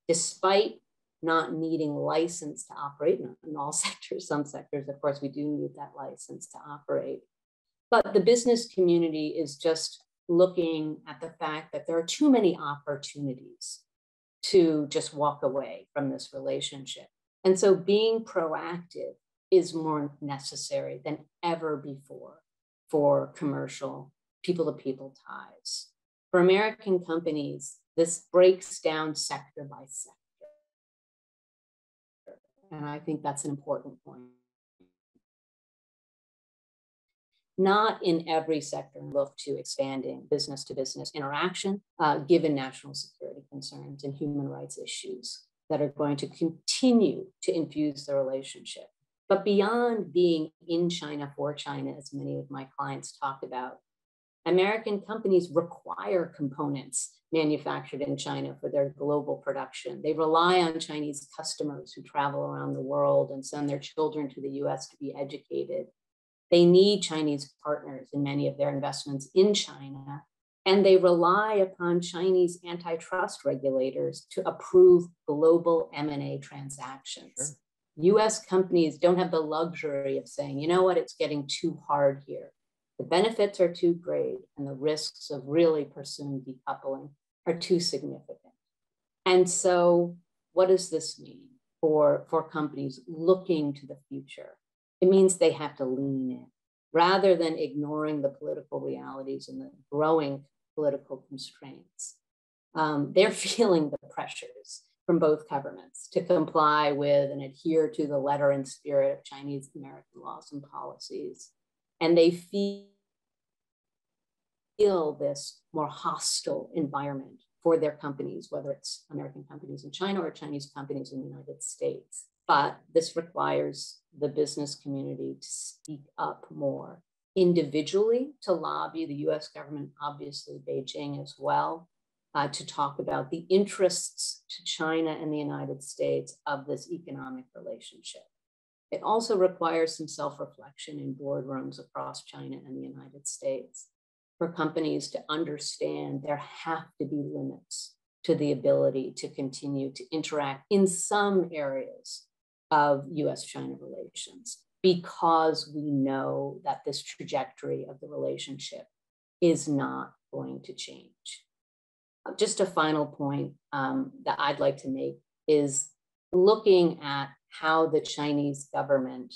despite not needing license to operate in, in all [laughs] sectors. Some sectors, of course, we do need that license to operate. But the business community is just looking at the fact that there are too many opportunities to just walk away from this relationship. And so being proactive is more necessary than ever before for commercial people to people ties. For American companies, this breaks down sector by sector. And I think that's an important point. Not in every sector look to expanding business to business interaction, uh, given national security concerns and human rights issues that are going to continue to infuse the relationship. But beyond being in China for China, as many of my clients talk about, American companies require components manufactured in China for their global production. They rely on Chinese customers who travel around the world and send their children to the US to be educated. They need Chinese partners in many of their investments in China, and they rely upon Chinese antitrust regulators to approve global M&A transactions. Sure. US companies don't have the luxury of saying, you know what, it's getting too hard here. The benefits are too great, and the risks of really pursuing decoupling are too significant. And so, what does this mean for, for companies looking to the future? It means they have to lean in rather than ignoring the political realities and the growing political constraints. Um, they're [laughs] feeling the pressures from both governments to comply with and adhere to the letter and spirit of Chinese American laws and policies. And they feel this more hostile environment for their companies, whether it's American companies in China or Chinese companies in the United States. But this requires the business community to speak up more individually to lobby the US government, obviously Beijing as well, uh, to talk about the interests to China and the United States of this economic relationship. It also requires some self reflection in boardrooms across China and the United States for companies to understand there have to be limits to the ability to continue to interact in some areas of US China relations because we know that this trajectory of the relationship is not going to change. Just a final point um, that I'd like to make is looking at how the Chinese government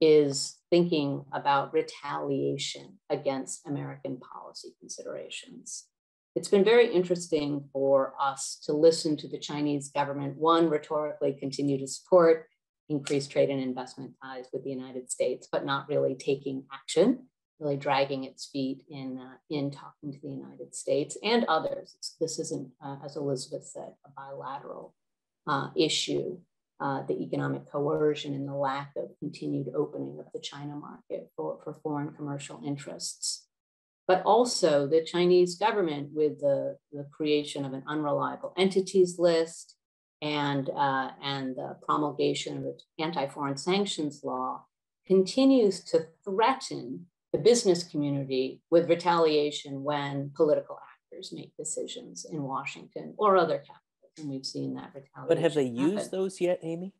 is thinking about retaliation against American policy considerations. It's been very interesting for us to listen to the Chinese government, one, rhetorically continue to support increased trade and investment ties with the United States, but not really taking action, really dragging its feet in, uh, in talking to the United States and others. This isn't, uh, as Elizabeth said, a bilateral uh, issue. Uh, the economic coercion and the lack of continued opening of the China market for, for foreign commercial interests. But also the Chinese government with the, the creation of an unreliable entities list, and, uh, and the promulgation of the anti-foreign sanctions law continues to threaten the business community with retaliation when political actors make decisions in Washington or other capitals. And we've seen that retaliation. But have they used happen. those yet, Amy?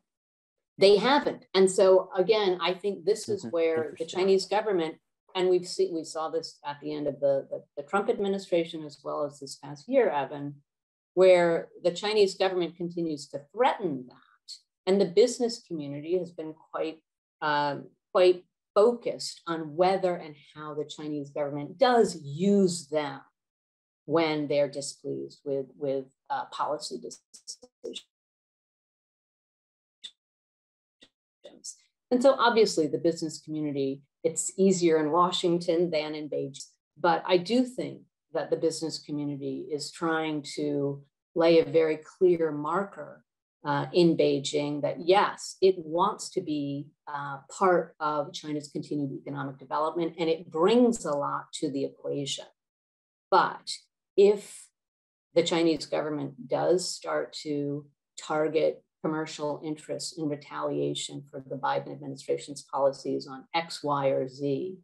They haven't. And so again, I think this is mm-hmm. where the Chinese government, and we've seen we saw this at the end of the, the, the Trump administration as well as this past year, Evan, where the Chinese government continues to threaten that. And the business community has been quite, um, quite focused on whether and how the Chinese government does use them when they're displeased with, with uh, policy decisions. And so obviously the business community, it's easier in Washington than in Beijing. But I do think that the business community is trying to lay a very clear marker uh, in Beijing that yes, it wants to be uh, part of China's continued economic development and it brings a lot to the equation. But if the Chinese government does start to target commercial interests in retaliation for the Biden administration's policies on X, Y, or Z,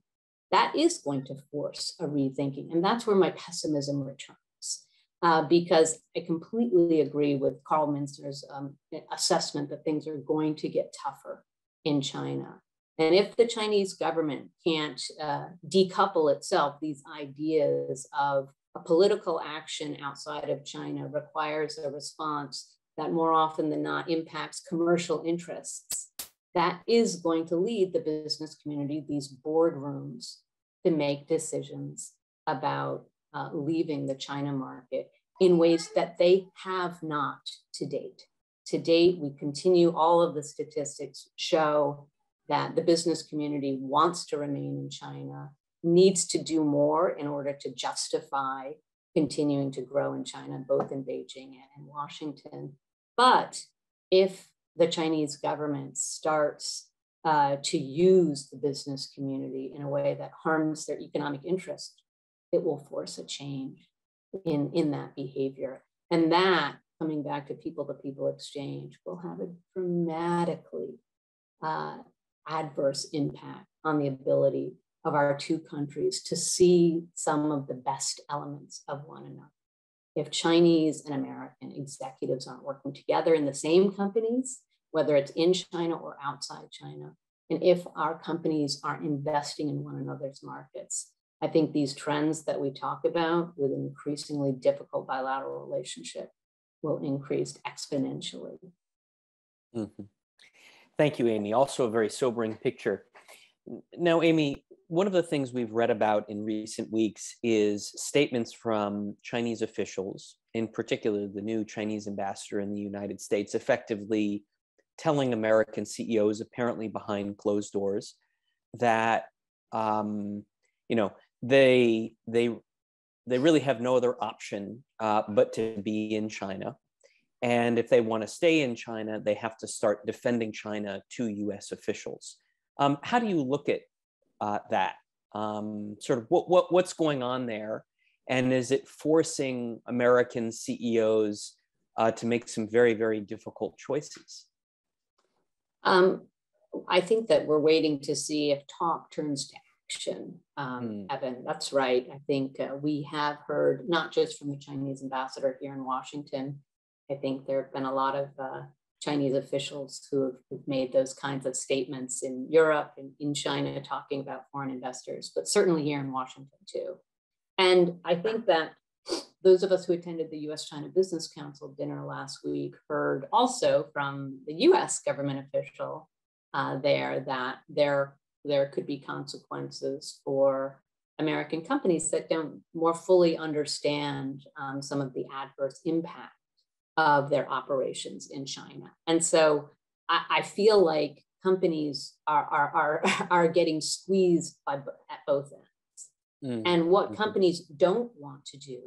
that is going to force a rethinking. And that's where my pessimism returns. uh, because I completely agree with Carl Minzner's um, assessment that things are going to get tougher in China. And if the Chinese government can't uh, decouple itself, these ideas of a political action outside of China requires a response that more often than not impacts commercial interests. That is going to lead the business community, these boardrooms, to make decisions about uh, leaving the China market in ways that they have not to date. To date, we continue, all of the statistics show that the business community wants to remain in China, needs to do more in order to justify continuing to grow in China, both in Beijing and in Washington. But if the Chinese government starts uh, to use the business community in a way that harms their economic interest, it will force a change in, in that behavior. And that, coming back to people to people exchange, will have a dramatically uh, adverse impact on the ability of our two countries to see some of the best elements of one another. If Chinese and American executives aren't working together in the same companies, whether it's in China or outside China, and if our companies aren't investing in one another's markets, I think these trends that we talk about with an increasingly difficult bilateral relationship will increase exponentially. Mm-hmm. Thank you, Amy. Also, a very sobering picture. Now, Amy, one of the things we've read about in recent weeks is statements from Chinese officials, in particular the new Chinese ambassador in the United States, effectively telling American CEOs, apparently behind closed doors, that um, you know they they they really have no other option uh, but to be in China. And if they want to stay in China, they have to start defending China to US officials. Um, how do you look at uh, that? Um, sort of what, what, what's going on there? And is it forcing American CEOs uh, to make some very, very difficult choices? Um, I think that we're waiting to see if talk turns to action. Um, mm. Evan, that's right. I think uh, we have heard not just from the Chinese ambassador here in Washington, I think there have been a lot of uh, Chinese officials who have, made those kinds of statements in Europe and in China talking about foreign investors, but certainly here in Washington too. And I think that those of us who attended the US China Business Council dinner last week heard also from the US government official uh, there that there, there could be consequences for American companies that don't more fully understand um, some of the adverse impact of their operations in China. And so I, I feel like companies are, are, are, [laughs] are getting squeezed by, at both ends. Mm. And what mm-hmm. companies don't want to do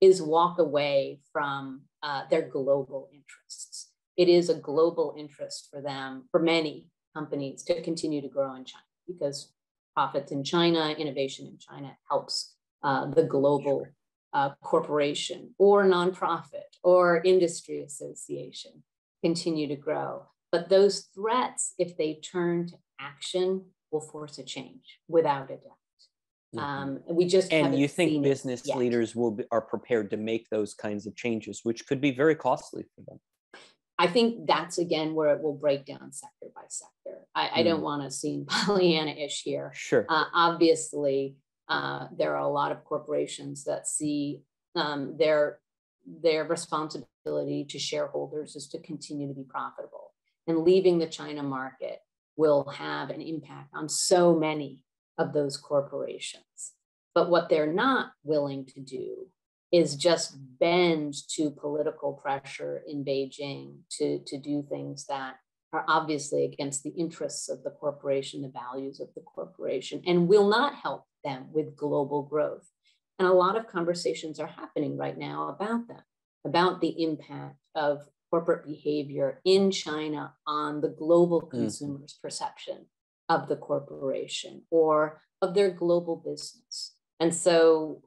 is walk away from uh, their global interests. It is a global interest for them, for many companies, to continue to grow in China because profits in China, innovation in China helps uh, the global uh, corporation or nonprofit or industry association continue to grow. But those threats, if they turn to action, will force a change without a doubt. Mm-hmm. Um, we just and you think business leaders will be, are prepared to make those kinds of changes, which could be very costly for them. I think that's again where it will break down sector by sector. I, mm. I don't mm. want to seem [laughs] Pollyanna-ish here. Sure. Uh, obviously, uh, there are a lot of corporations that see um, their their responsibility to shareholders is to continue to be profitable, and leaving the China market will have an impact on so many of those corporations. But what they're not willing to do is just bend to political pressure in Beijing to, to do things that are obviously against the interests of the corporation, the values of the corporation, and will not help them with global growth. And a lot of conversations are happening right now about that, about the impact of corporate behavior in China on the global mm. consumer's mm. perception of the corporation or of their global business. And so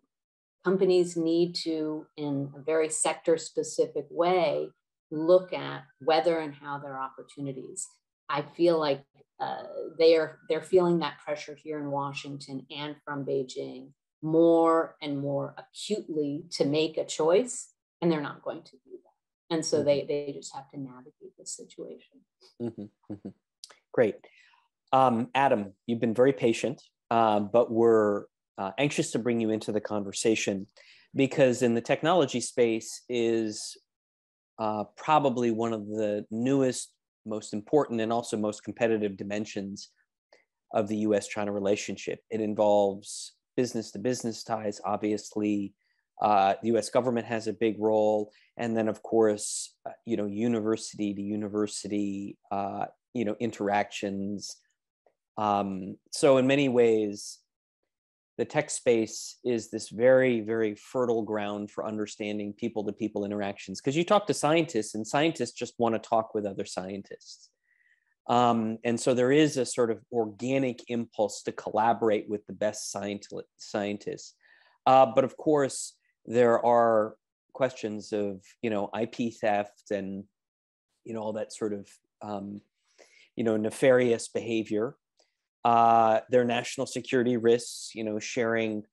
companies need to, in a very sector specific way, look at whether and how their opportunities. I feel like uh, they are they're feeling that pressure here in Washington and from Beijing more and more acutely to make a choice, and they're not going to do that. And so they, mm-hmm. they just have to navigate this situation. Mm-hmm, mm-hmm. Great. Um, Adam, you've been very patient, uh, but we're uh, anxious to bring you into the conversation because in the technology space is uh, probably one of the newest, most important, and also most competitive dimensions of the US China relationship. It involves business to business ties, obviously. Uh, the US government has a big role. And then, of course, uh, you know, university to university, uh, you know, interactions. Um, so, in many ways, the tech space is this very, very fertile ground for understanding people to people interactions. Because you talk to scientists, and scientists just want to talk with other scientists. Um, and so there is a sort of organic impulse to collaborate with the best scientists. Uh, but of course, there are questions of, you know, IP theft and, you know, all that sort of, um, you know, nefarious behavior. Uh, there national security risks, you know, sharing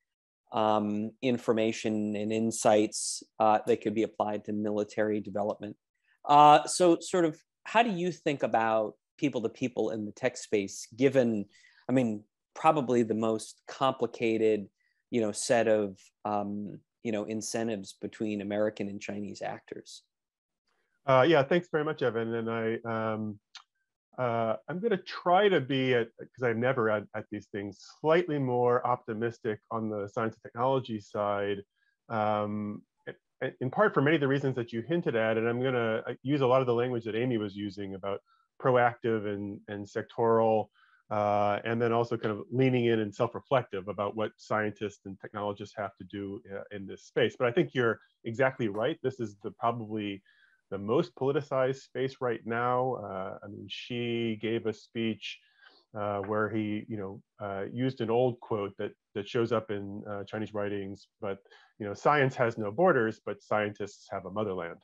um, information and insights uh, that could be applied to military development. Uh, so, sort of, how do you think about people to people in the tech space, given, I mean, probably the most complicated, you know, set of, um, you know, incentives between American and Chinese actors? Uh, yeah, thanks very much, Evan. And I, um, uh, I'm going to try to be at because I'm never at, at, these things slightly more optimistic on the science and technology side. Um, in part for many of the reasons that you hinted at, and I'm going to uh, use a lot of the language that Amy was using about proactive and, and sectoral, uh, and then also kind of leaning in and self-reflective about what scientists and technologists have to do uh, in this space. But I think you're exactly right. This is the probably the most politicized space right now. Uh, I mean, Xi gave a speech uh, where he, you know, uh, used an old quote that that shows up in uh, Chinese writings. But you know, science has no borders, but scientists have a motherland.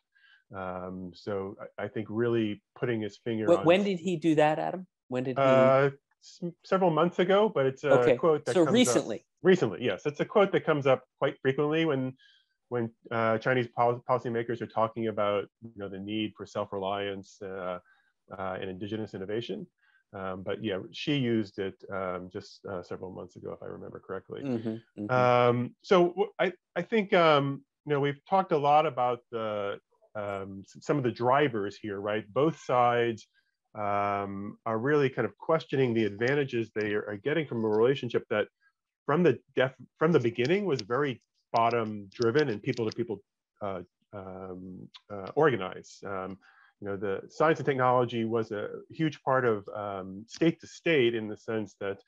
Um, so I, I, think really putting his finger. When, on, when did he do that, Adam? When did he? Uh, several months ago, but it's a okay. quote that so recently. Up, recently, yes, it's a quote that comes up quite frequently when when uh, Chinese policymakers are talking about you know the need for self-reliance uh, uh, and indigenous innovation. Um, but yeah, Xi used it um, just uh, several months ago, if I remember correctly. Mm-hmm, mm-hmm. Um, so I I think um, you know we've talked a lot about the um, some of the drivers here, right? Both sides um, are really kind of questioning the advantages they are, getting from a relationship that from the def from the beginning was very bottom driven and people to people uh, um, uh, organized. Um, you know, the science and technology was a huge part of um, state to state in the sense that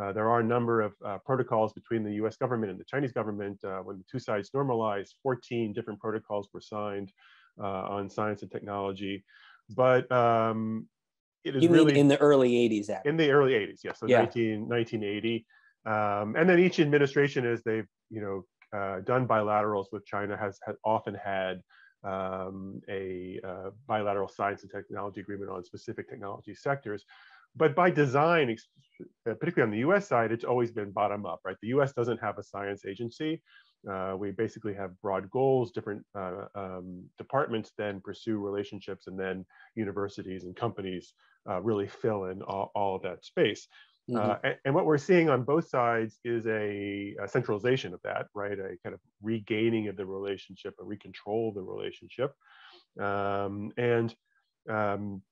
uh, there are a number of uh, protocols between the US government and the Chinese government. Uh, when the two sides normalized, 14 different protocols were signed. Uh, on science and technology. But um, it is you really in the early 80s. In the early 80s, yes. So yeah. 19, 1980. Um, and then each administration, as they've you know uh, done bilaterals with China, has, often had um, a uh, bilateral science and technology agreement on specific technology sectors. But by design, uh, particularly on the US side, it's always been bottom up, right? The US doesn't have a science agency. Uh, we basically have broad goals, different uh, um, departments then pursue relationships, and then universities and companies uh, really fill in all, all of that space. Uh, mm-hmm. And, and, what we're seeing on both sides is a, a, centralization of that, right? A kind of regaining of the relationship, a recontrol of the relationship. Um, and um,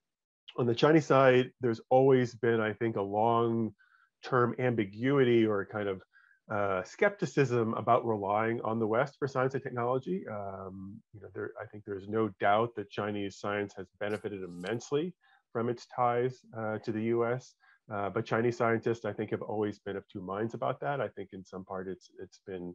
on the Chinese side, there's always been, I think, a long term ambiguity or kind of uh, skepticism about relying on the West for science and technology. Um, you know, there, I think there's no doubt that Chinese science has benefited immensely from its ties uh, to the U.S. Uh, but Chinese scientists, I think, have always been of two minds about that. I think in some part it's it's been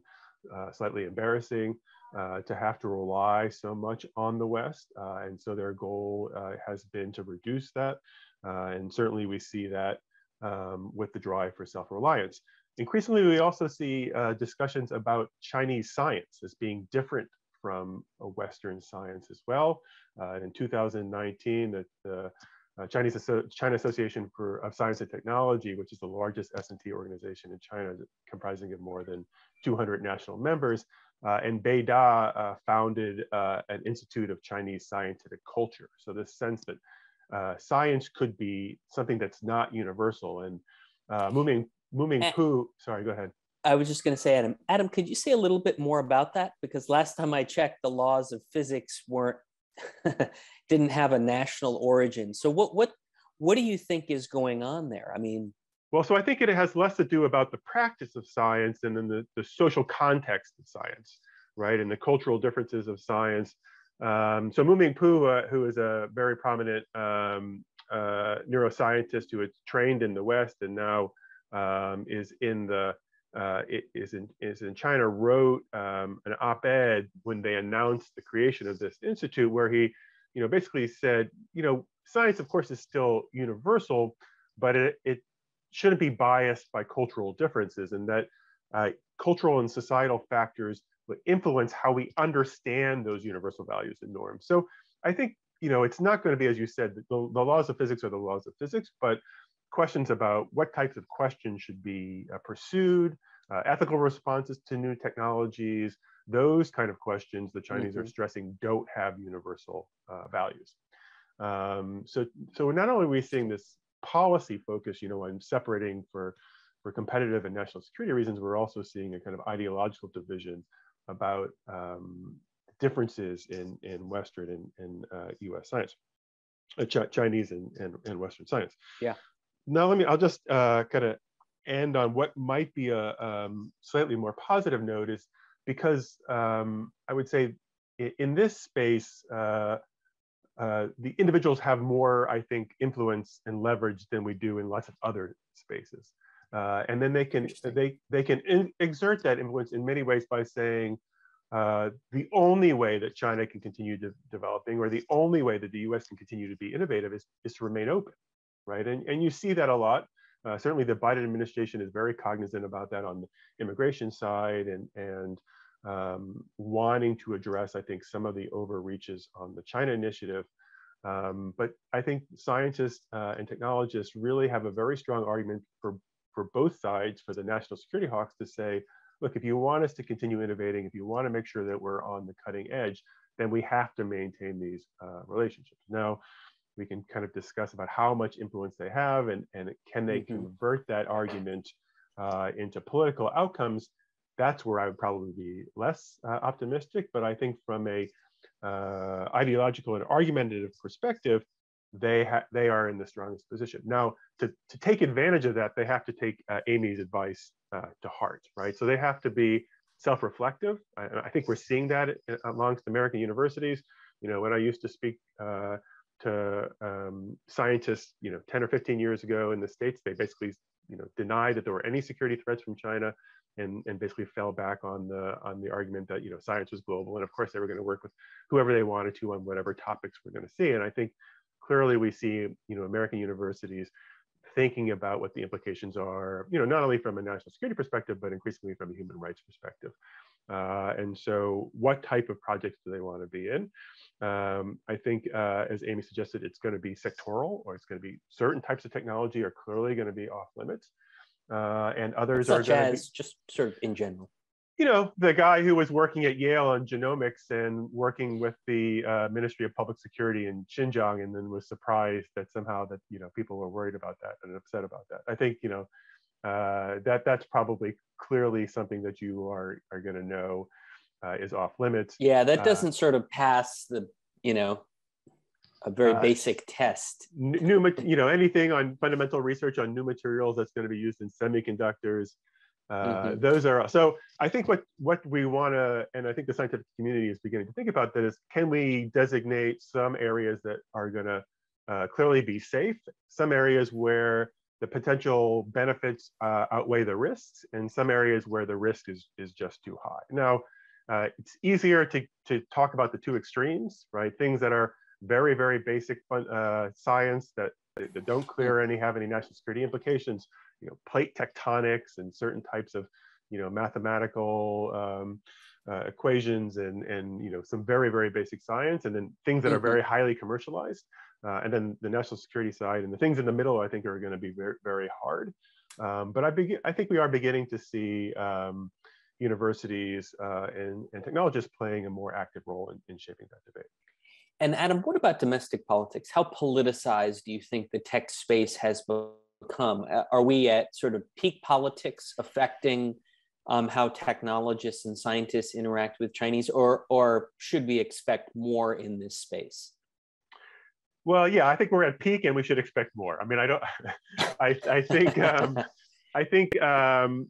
uh, slightly embarrassing uh, to have to rely so much on the West, uh, and so their goal has been to reduce that. and certainly we see that um, with the drive for self-reliance. Increasingly, we also see uh, discussions about Chinese science as being different from a Western science as well. Uh, in 2019, the, the uh, Chinese China Association for of Science and Technology, which is the largest S&T organization in China, comprising of more than 200 national members. Uh, and Beida uh, founded uh, an Institute of Chinese Scientific Culture. So this sense that uh, science could be something that's not universal. And uh, Mu-ming, Mu-ming eh. Poo, sorry, go ahead. I was just going to say, Adam, Adam, could you say a little bit more about that? Because last time I checked, the laws of physics weren't [laughs] didn't have a national origin. So what what what do you think is going on there? I mean, well, so I think it has less to do about the practice of science and then the, the social context of science, right? And the cultural differences of science. Um, so Mu-ming Poo, uh, who is a very prominent um, uh, neuroscientist who is trained in the West and now um, is in the uh, is in is in China, wrote um, an op-ed when they announced the creation of this institute, where he, you know, basically said, you know, science, of course, is still universal, but it, it shouldn't be biased by cultural differences, and that uh, cultural and societal factors will influence how we understand those universal values and norms. So I think you know it's not going to be, as you said, the, the laws of physics are the laws of physics, but questions about what types of questions should be uh, pursued, uh, ethical responses to new technologies, those kind of questions the Chinese mm-hmm. are stressing don't have universal uh, values. Um, so, so not only are we seeing this policy focus, you know, on separating for, for competitive and national security reasons, we're also seeing a kind of ideological division about um, differences in, in Western and, and uh, US science, uh, Ch- Chinese and, and, and Western science. Yeah. Now, let me, I'll just uh, kind of end on what might be a um, slightly more positive note is because um, I would say in, in this space, uh, uh, the individuals have more, I think, influence and leverage than we do in lots of other spaces. Uh, and then they can they they can in, exert that influence in many ways by saying uh, the only way that China can continue de developing, or the only way that the U.S. can continue to be innovative, is is to remain open, right? And and you see that a lot. Uh, certainly, the Biden administration is very cognizant about that on the immigration side and and um, wanting to address, I think, some of the overreaches on the China initiative. Um, but I think scientists uh, and technologists really have a very strong argument for, for both sides, for the national security hawks to say, look, if you want us to continue innovating, if you want to make sure that we're on the cutting edge, then we have to maintain these uh, relationships. Now, we can kind of discuss about how much influence they have and, and can they mm-hmm. convert that argument uh, into political outcomes that's where I would probably be less uh, optimistic. But I think from a uh, ideological and argumentative perspective, they ha- they are in the strongest position. Now, to, to take advantage of that, they have to take uh, Amy's advice uh, to heart, right? So they have to be self-reflective. I, I, think we're seeing that amongst American universities. You know, when I used to speak uh, to um, scientists, you know, 10 or 15 years ago in the States, they basically, you know, denied that there were any security threats from China and, and basically fell back on the on the argument that you know science was global. And of course they were going to work with whoever they wanted to on whatever topics we're going to see. And i think clearly we see you know american universities thinking about what the implications are you know not only from a national security perspective but increasingly from a human rights perspective uh, and so what type of projects do they want to be in um, i think uh, as amy suggested it's going to be sectoral or it's going to be certain types of technology are clearly going to be off limits uh, and others Such are as be, just sort of in general. You know, the guy who was working at Yale on genomics and working with the uh, Ministry of Public Security in Xinjiang, and then was surprised that somehow that you know people were worried about that and upset about that. I think you know uh, that that's probably clearly something that you are are going to know uh, is off limits. Yeah, that uh, doesn't sort of pass the you know a very uh, basic test. New, you know, anything on fundamental research on new materials that's going to be used in semiconductors. Uh, mm-hmm. Those are so. I think what what we want to, and I think the scientific community is beginning to think about that is, can we designate some areas that are going to uh, clearly be safe, some areas where the potential benefits uh, outweigh the risks, and some areas where the risk is is just too high. Now, uh, it's easier to to talk about the two extremes, right? Things that are very, very basic uh, science that, that don't clear any, have any national security implications, you know, plate tectonics and certain types of, you know, mathematical um, uh, equations and, and, you know, some very, very basic science, and then things that are very mm-hmm. highly commercialized. Uh, and then the national security side and the things in the middle, I think, are going to be very, very hard. Um, but I, begin, I think we are beginning to see um, universities uh, and, and, technologists playing a more active role in, in shaping that debate. And Adam, what about domestic politics? How politicized do you think the tech space has become? Are we at sort of peak politics affecting um, how technologists and scientists interact with Chinese, or or should we expect more in this space? Well, yeah, I think we're at peak, and we should expect more. I mean, I don't. [laughs] I I think um, I think um,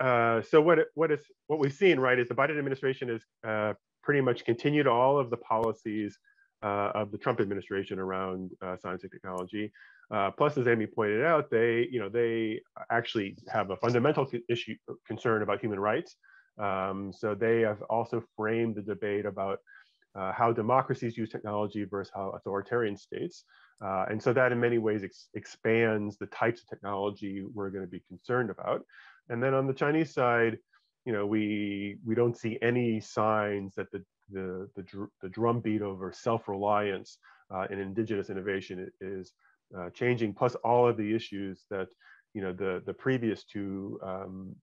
uh, so. What what is what we've seen right is the Biden administration has uh, pretty much continued all of the policies uh, of the Trump administration around uh, science and technology. Uh, plus, as Amy pointed out, they, you know, they actually have a fundamental issue concern about human rights. Um, so they have also framed the debate about uh, how democracies use technology versus how authoritarian states. Uh, and so that in many ways ex expands the types of technology we're going to be concerned about. And then on the Chinese side, you know, we we don't see any signs that the the the, dr the drumbeat over self-reliance uh, in indigenous innovation is uh, changing, plus all of the issues that you know the the previous two um,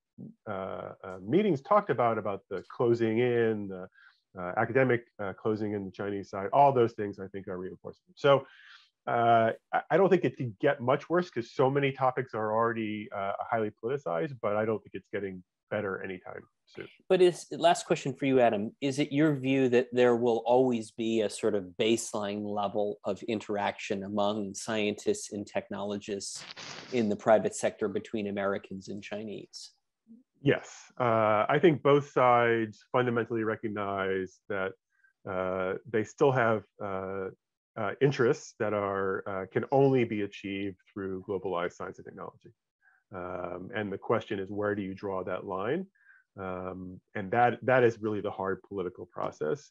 uh, uh meetings talked about about the closing in, the uh, academic uh, closing in the Chinese side. All those things I think are reinforcing. So. I don't think it can get much worse because so many topics are already highly politicized, but I don't think it's getting better anytime soon. But is last question for you, Adam? Is it your view that there will always be a sort of baseline level of interaction among scientists and technologists in the private sector between Americans and Chinese? Yes, uh, I think both sides fundamentally recognize that uh, they still have uh, uh interests that are uh, can only be achieved through globalized science and technology. Um, and the question is, where do you draw that line? Um, and that that is really the hard political process.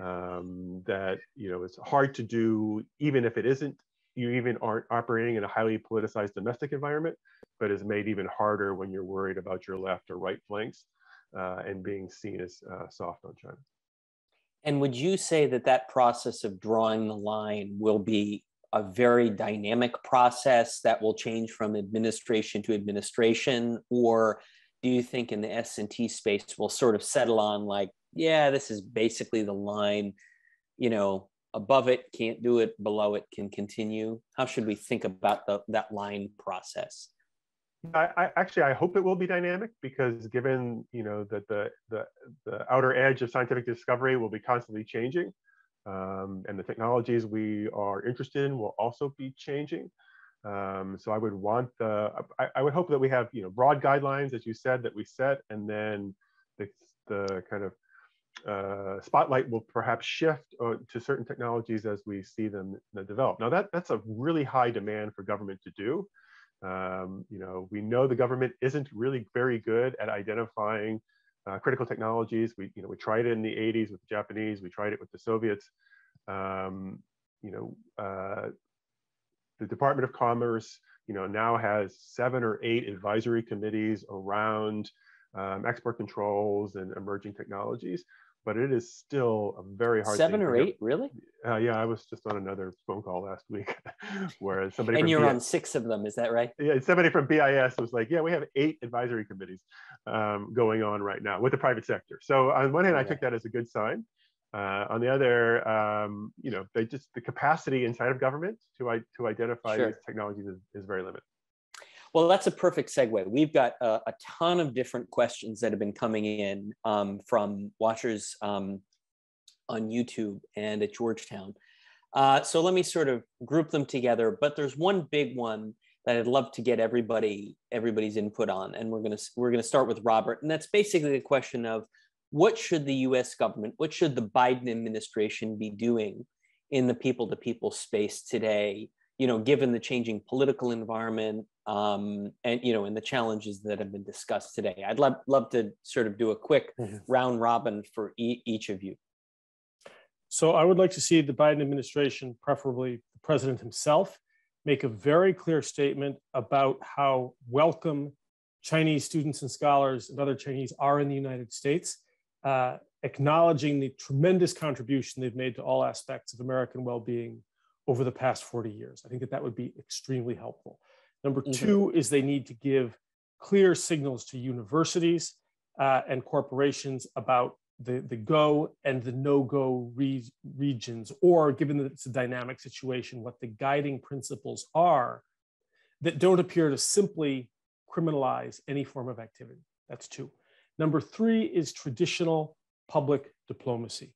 Um, that you know it's hard to do, even if it isn't. You even aren't operating in a highly politicized domestic environment, but is made even harder when you're worried about your left or right flanks uh, and being seen as uh, soft on China. And would you say that that process of drawing the line will be a very dynamic process that will change from administration to administration or do you think in the s&t space we'll sort of settle on like yeah this is basically the line you know above it can't do it below it can continue how should we think about the, that line process I, I, actually I hope it will be dynamic because given you know that the, the the outer edge of scientific discovery will be constantly changing, um, and the technologies we are interested in will also be changing. Um, so I would want the, I, I, would hope that we have, you know, broad guidelines, as you said, that we set, and then the, the kind of uh, spotlight will perhaps shift uh, to certain technologies as we see them develop. Now that that's a really high demand for government to do. Um, you know, we know the government isn't really very good at identifying uh, critical technologies. We, you know, we tried it in the 80s with the Japanese, we tried it with the Soviets. Um, you know, uh, the Department of Commerce, you know, now has seven or eight advisory committees around um, export controls and emerging technologies but it is still a very hard. Seven or eight, really? Uh, yeah, I was just on another phone call last week [laughs] where somebody. and you're BIS, on six of them, is that right? Yeah, somebody from BIS was like, "Yeah, we have eight advisory committees um, going on right now with the private sector." So on one hand, I took that as a good sign. Uh, on the other, um, you know, they just the capacity inside of government to to identify sure. these technologies is, is very limited. Well, that's a perfect segue. We've got a, a ton of different questions that have been coming in um, from watchers um, on YouTube and at Georgetown. Uh, so let me sort of group them together. But there's one big one that I'd love to get everybody everybody's input on, and we're gonna we're gonna start with Robert, and that's basically the question of what should the U.S. government, what should the Biden administration be doing in the people-to-people space today you know, given the changing political environment um, and you know, and the challenges that have been discussed today. I'd love love to sort of do a quick mm-hmm. round robin for e- each of you. So I would like to see the Biden administration, preferably the president himself, make a very clear statement about how welcome Chinese students and scholars and other Chinese are in the United States, uh, acknowledging the tremendous contribution they've made to all aspects of American well-being over the past 40 years. I think that that would be extremely helpful. Number mm-hmm. two is they need to give clear signals to universities uh, and corporations about the, the go and the no-go re regions, or given that it's a dynamic situation, what the guiding principles are that don't appear to simply criminalize any form of activity. That's two. Number three is traditional public diplomacy.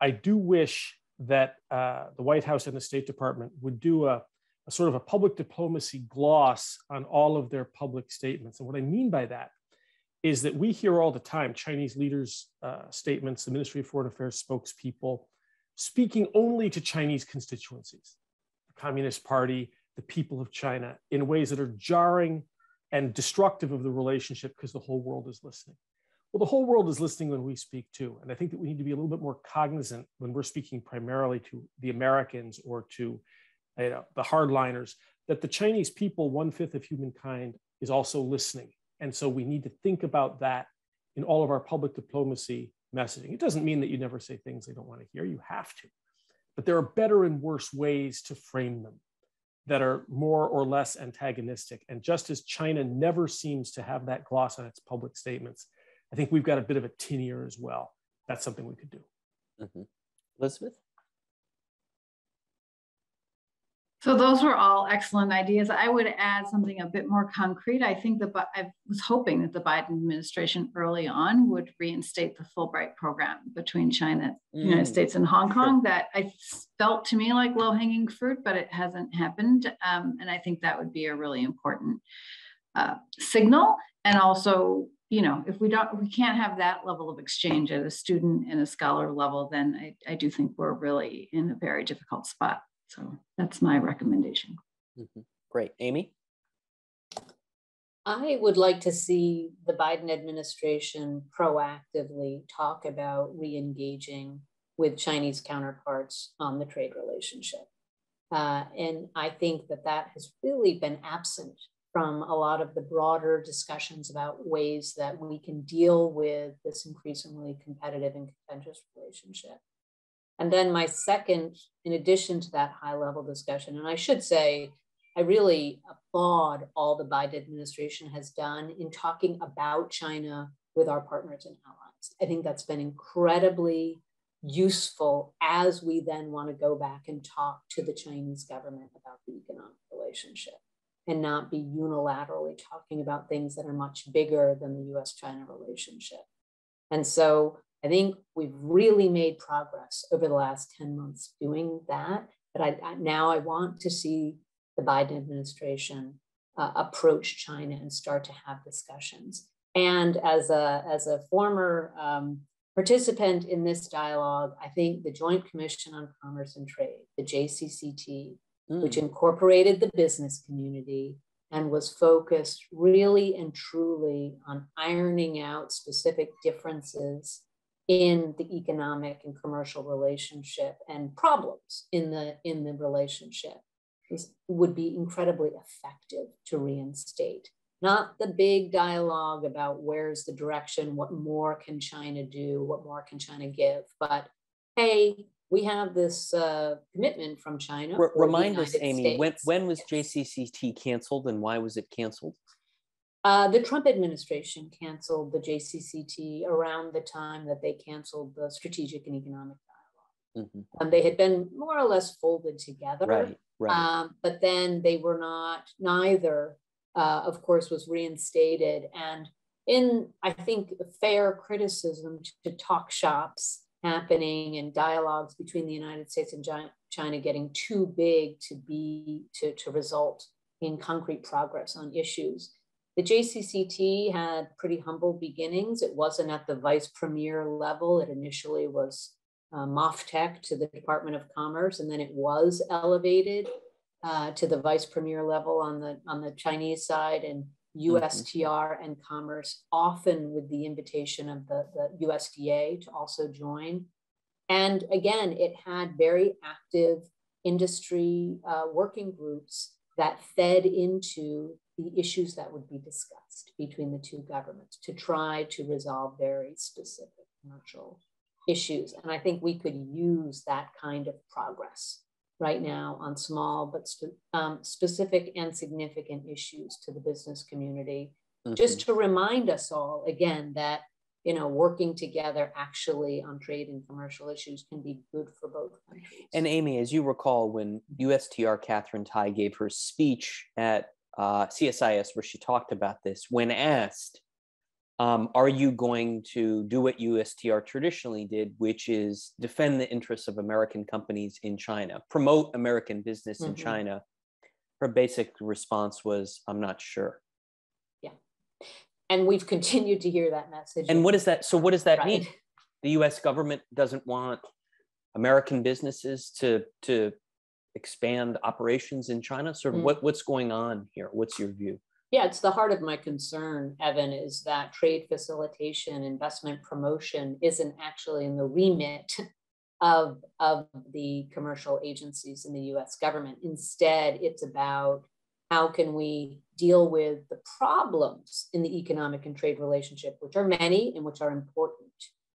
I do wish that uh, the White House and the State Department would do a, a sort of a public diplomacy gloss on all of their public statements. And what I mean by that is that we hear all the time Chinese leaders' uh, statements, the Ministry of Foreign Affairs spokespeople speaking only to Chinese constituencies, the Communist Party, the people of China, in ways that are jarring and destructive of the relationship because the whole world is listening. Well, the whole world is listening when we speak too. And I think that we need to be a little bit more cognizant when we're speaking primarily to the Americans or to you know, the hardliners, that the Chinese people, one fifth of humankind, is also listening and so we need to think about that in all of our public diplomacy messaging. It doesn't mean that you never say things they don't want to hear, you have to. But there are better and worse ways to frame them that are more or less antagonistic. And just as China never seems to have that gloss on its public statements, I think we've got a bit of a tin ear as well. That's something we could do. Mm-hmm. Elizabeth? So those were all excellent ideas. I would add something a bit more concrete. I think that I was hoping that the Biden administration early on would reinstate the Fulbright program between China, mm. United States, and Hong Kong. Sure. That I felt to me like low hanging fruit, but it hasn't happened. Um, and I think that would be a really important uh, signal. And also, you know, if we don't, we can't have that level of exchange at a student and a scholar level, then I, I do think we're really in a very difficult spot. So that's my recommendation. Mm-hmm. Great. Amy? I would like to see the Biden administration proactively talk about re engaging with Chinese counterparts on the trade relationship. Uh, and I think that that has really been absent from a lot of the broader discussions about ways that we can deal with this increasingly competitive and contentious relationship. And then my second, in addition to that high level discussion, and I should say, I really applaud all the Biden administration has done in talking about China with our partners and allies. I think that's been incredibly useful as we then want to go back and talk to the Chinese government about the economic relationship and not be unilaterally talking about things that are much bigger than the US China relationship. And so I think we've really made progress over the last 10 months doing that. But I, I now I want to see the Biden administration uh, approach China and start to have discussions. And as a, as a former um, participant in this dialogue, I think the Joint Commission on Commerce and Trade, the JCCT, mm. which incorporated the business community and was focused really and truly on ironing out specific differences in the economic and commercial relationship and problems in the in the relationship would be incredibly effective to reinstate. Not the big dialogue about where's the direction what more can china do what more can china give but hey we have this uh, commitment from china R- remind us amy States. when, when was jcct canceled and why was it canceled uh, the Trump administration canceled the JCCT around the time that they canceled the Strategic and Economic Dialogue. Mm-hmm. Um, they had been more or less folded together, right, right. Um, but then they were not. Neither, uh, of course, was reinstated. And in, I think, fair criticism to talk shops happening and dialogues between the United States and China getting too big to be to, to result in concrete progress on issues the JCCT had pretty humble beginnings. It wasn't at the vice premier level. It initially was uh, MOFTEC to the Department of Commerce, and then it was elevated uh, to the vice premier level on the on the Chinese side, and USTR mm-hmm. and Commerce, often with the invitation of the, the USDA to also join. And again, it had very active industry uh, working groups that fed into the issues that would be discussed between the two governments to try to resolve very specific commercial issues. And I think we could use that kind of progress right now on small but um, specific and significant issues to the business community. Mm-hmm. Just to remind us all again that you know working together actually on trade and commercial issues can be good for both countries. And Amy, as you recall, when USTR Katherine Tai gave her speech at uh, CSIS where she talked about this, when asked um, are you going to do what USTR traditionally did, which is defend the interests of American companies in China, promote American business mm-hmm. in China? Her basic response was, I'm not sure. Yeah. And we've continued to hear that message. And what is that? So, what does that right. mean? The US government doesn't want American businesses to, to expand operations in China? Sort of mm. what, what's going on here? What's your view? Yeah, it's the heart of my concern, Evan, is that trade facilitation, investment promotion isn't actually in the remit of, of the commercial agencies in the US government. Instead, it's about how can we deal with the problems in the economic and trade relationship, which are many and which are important.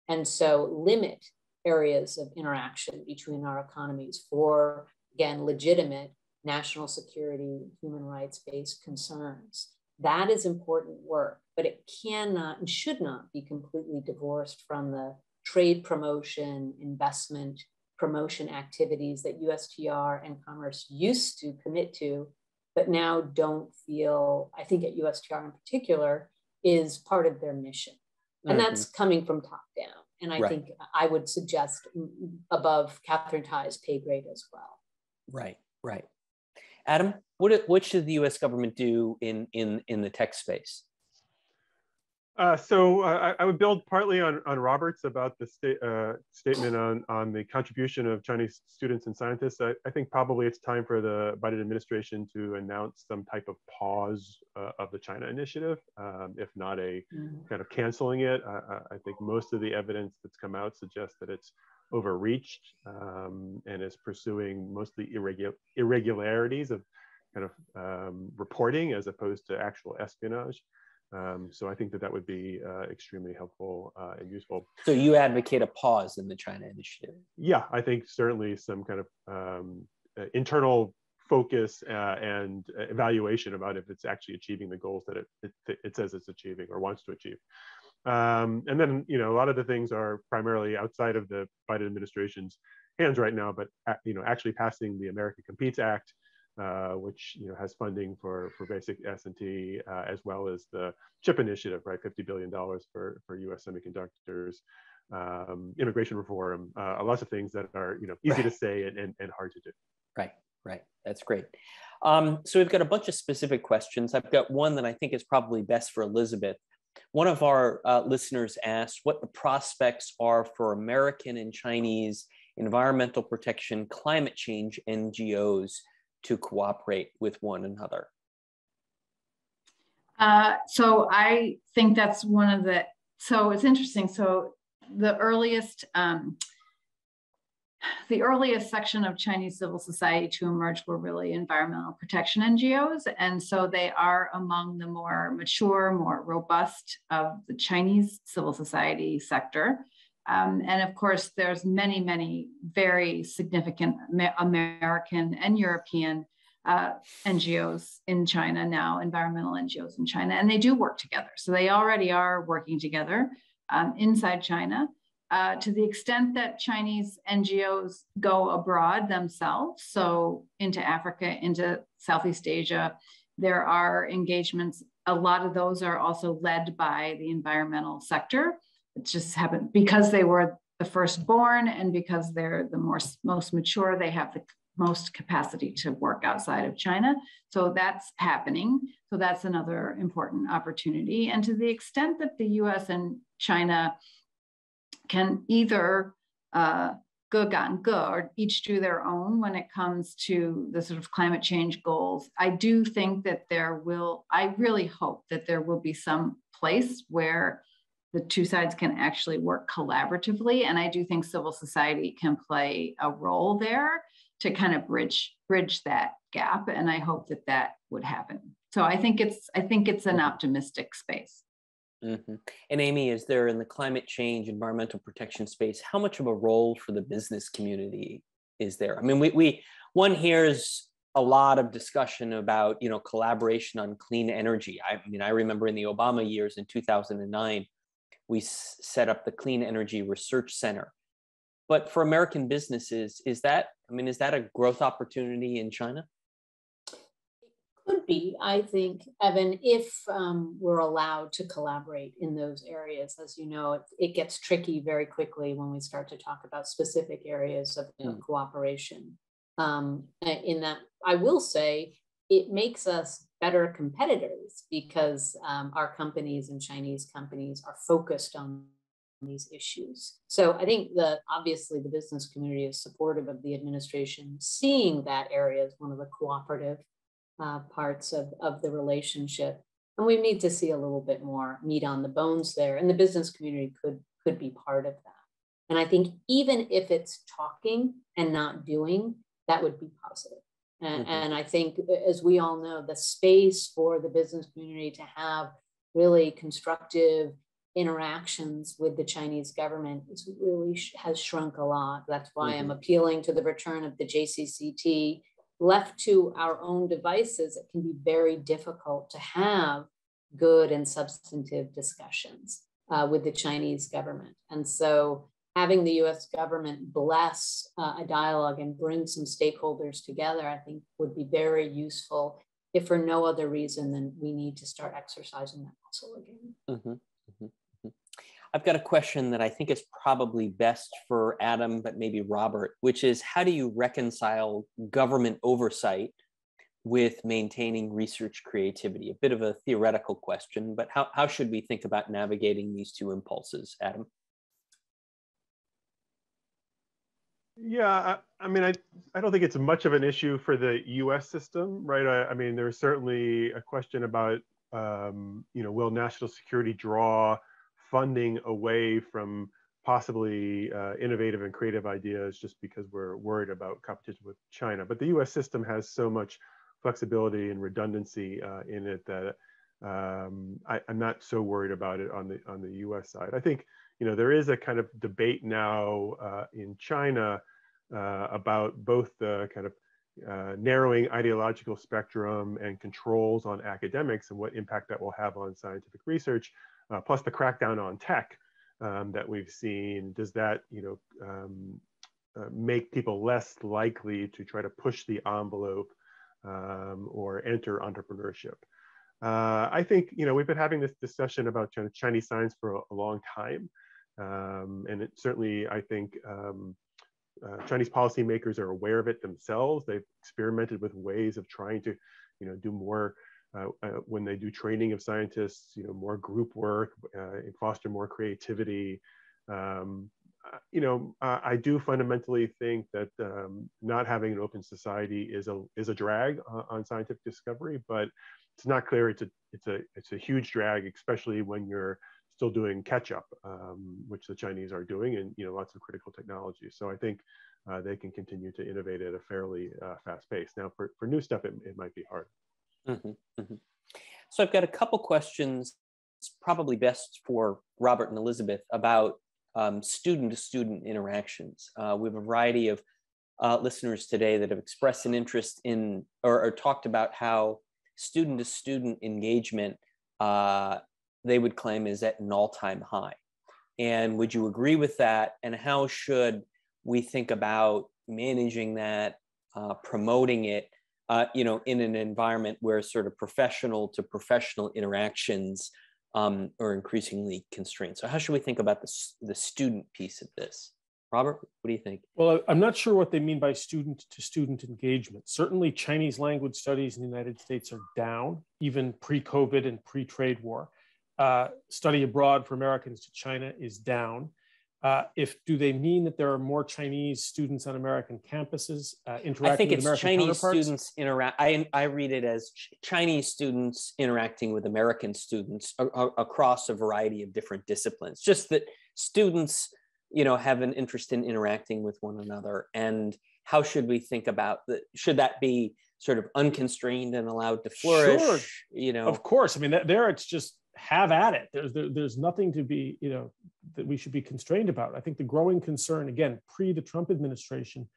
And so limit areas of interaction between our economies for, again, legitimate national security, human rights based concerns. That is important work, but it cannot and should not be completely divorced from the trade promotion, investment promotion activities that USTR and Commerce used to commit to, but now don't feel, I think at USTR in particular, is part of their mission. And mm-hmm. that's coming from top down. And I right. think I would suggest above Katherine Tai's pay grade as well. Right, right. Adam, what, what should the US government do in, in, in the tech space? Uh, so uh, I, I, would build partly on, on Robert's about the sta- uh, statement on, on the contribution of Chinese students and scientists. I, I, think probably it's time for the Biden administration to announce some type of pause uh, of the China initiative, um, if not a mm-hmm. kind of canceling it. I, I, think most of the evidence that's come out suggests that it's overreached um, and is pursuing mostly irregu- irregularities of kind of um, reporting as opposed to actual espionage. Um, so I think that that would be uh, extremely helpful uh, and useful. So you advocate a pause in the China initiative? Yeah, I think certainly some kind of um, uh, internal focus uh, and evaluation about if it's actually achieving the goals that it, it, it says it's achieving or wants to achieve. Um, and then, you know, a lot of the things are primarily outside of the Biden administration's hands right now, but, you know, actually passing the America Competes Act, uh, which you know has funding for for basic S&T uh, as well as the CHIP initiative, right? Fifty billion dollars for for U.S. semiconductors, um, immigration reform, uh, lots of things that are you know easy right. to say and, and, and hard to do. Right, right. That's great. Um, so we've got a bunch of specific questions. I've got one that I think is probably best for Elizabeth. One of our uh, listeners asked what the prospects are for American and Chinese environmental protection, climate change NGOs to cooperate with one another? Uh, so I think that's one of the, so it's interesting. So the earliest, um, the earliest section of Chinese civil society to emerge were really environmental protection NGOs. And so they are among the more mature, more robust of the Chinese civil society sector. Um, and of course, there's many, many very significant American and European uh, NGOs in China now, environmental NGOs in China, and they do work together. So they already are working together um, inside China. Uh, to the extent that Chinese NGOs go abroad themselves, so into Africa, into Southeast Asia, there are engagements. A lot of those are also led by the environmental sector it just happened because they were the firstborn and because they're the more, most mature, they have the most capacity to work outside of China. So that's happening. So that's another important opportunity. And to the extent that the US and China can either uh, go gan go or each do their own when it comes to the sort of climate change goals, I do think that there will, I really hope that there will be some place where the two sides can actually work collaboratively. And I do think civil society can play a role there to kind of bridge bridge that gap. And I hope that that would happen. So I think it's I think it's an optimistic space. Mm-hmm. And Amy, is there in the climate change, environmental protection space, how much of a role for the business community is there? I mean, we we One hears a lot of discussion about you know collaboration on clean energy. I mean, I remember in the Obama years in 2009, we s- set up the Clean Energy Research Center. But for American businesses, is that I mean, is that a growth opportunity in China? Be, I think, Evan, if um, we're allowed to collaborate in those areas. As you know, it, it, gets tricky very quickly when we start to talk about specific areas of, mm. of cooperation. Um, in that, I will say it makes us better competitors because um, our companies and Chinese companies are focused on these issues. So I think that obviously the business community is supportive of the administration seeing that area as one of the cooperative uh, parts of, of the relationship. And we need to see a little bit more meat on the bones there. And the business community could, could be part of that. And I think even if it's talking and not doing, that would be positive. And, mm-hmm. and I think, as we all know, the space for the business community to have really constructive interactions with the Chinese government is really has shrunk a lot. That's why mm-hmm. I'm appealing to the return of the JCCT left to our own devices, it can be very difficult to have good and substantive discussions uh, with the Chinese government. And so having the US government bless uh, a dialogue and bring some stakeholders together, I think would be very useful. If for no other reason than we need to start exercising that muscle again. Mm-hmm. Mm-hmm. I've got a question that I think is probably best for Adam, but maybe Robert, which is how do you reconcile government oversight with maintaining research creativity? A bit of a theoretical question, but how, how should we think about navigating these two impulses, Adam? Yeah, I, I, mean, I, I don't think it's much of an issue for the U.S. system, right? I, I mean, there's certainly a question about, um, you know, will national security draw funding away from possibly uh, innovative and creative ideas just because we're worried about competition with China. But the US system has so much flexibility and redundancy uh, in it that um, I, am not so worried about it on the on the US side. I think you know there is a kind of debate now uh, in China uh, about both the kind of uh, narrowing ideological spectrum and controls on academics and what impact that will have on scientific research uh, plus the crackdown on tech um, that we've seen, does that you know um, uh, make people less likely to try to push the envelope um, or enter entrepreneurship? Uh, I think you know we've been having this discussion about Chinese science for a, a long time, um, and it certainly I think um, uh, Chinese policymakers are aware of it themselves. They've experimented with ways of trying to, you know, do more uh, uh, when they do training of scientists, you know, more group work, uh, foster more creativity. Um, uh, you know, I do fundamentally think that um, not having an open society is a is a drag on, on, scientific discovery, but it's not clear it's a it's a it's a huge drag, especially when you're still doing catch up, um, which the Chinese are doing, and you know, lots of critical technology. So I think uh, they can continue to innovate at a fairly uh, fast pace. Now, for, for new stuff, it, it might be hard. Mm-hmm, mm-hmm. So I've got a couple questions, probably best for Robert and Elizabeth, about student to student interactions. Uh, we have a variety of uh, listeners today that have expressed an interest in or, or talked about how student to student engagement uh, they would claim is at an all time high. And would you agree with that? And how should we think about managing that, uh, promoting it, uh, you know, in an environment where sort of professional to professional interactions um, are increasingly constrained. So how should we think about the, the student piece of this? Robert, what do you think? Well, I'm not sure what they mean by student to student engagement. Certainly, Chinese language studies in the United States are down, even pre COVID and pre trade war. Uh, study abroad for Americans to China is down. Uh, if do they mean that there are more Chinese students on American campuses uh, interacting I think it's American Chinese students interact. I, I read it as ch- Chinese students interacting with American students a- a- across a variety of different disciplines. Just that students, you know, have an interest in interacting with one another. And how should we think about that? Should that be sort of unconstrained and allowed to flourish? Sure. You know, of course. I mean, there it's just have at it. There's there, there's nothing to be you know that we should be constrained about. I think the growing concern again pre the Trump administration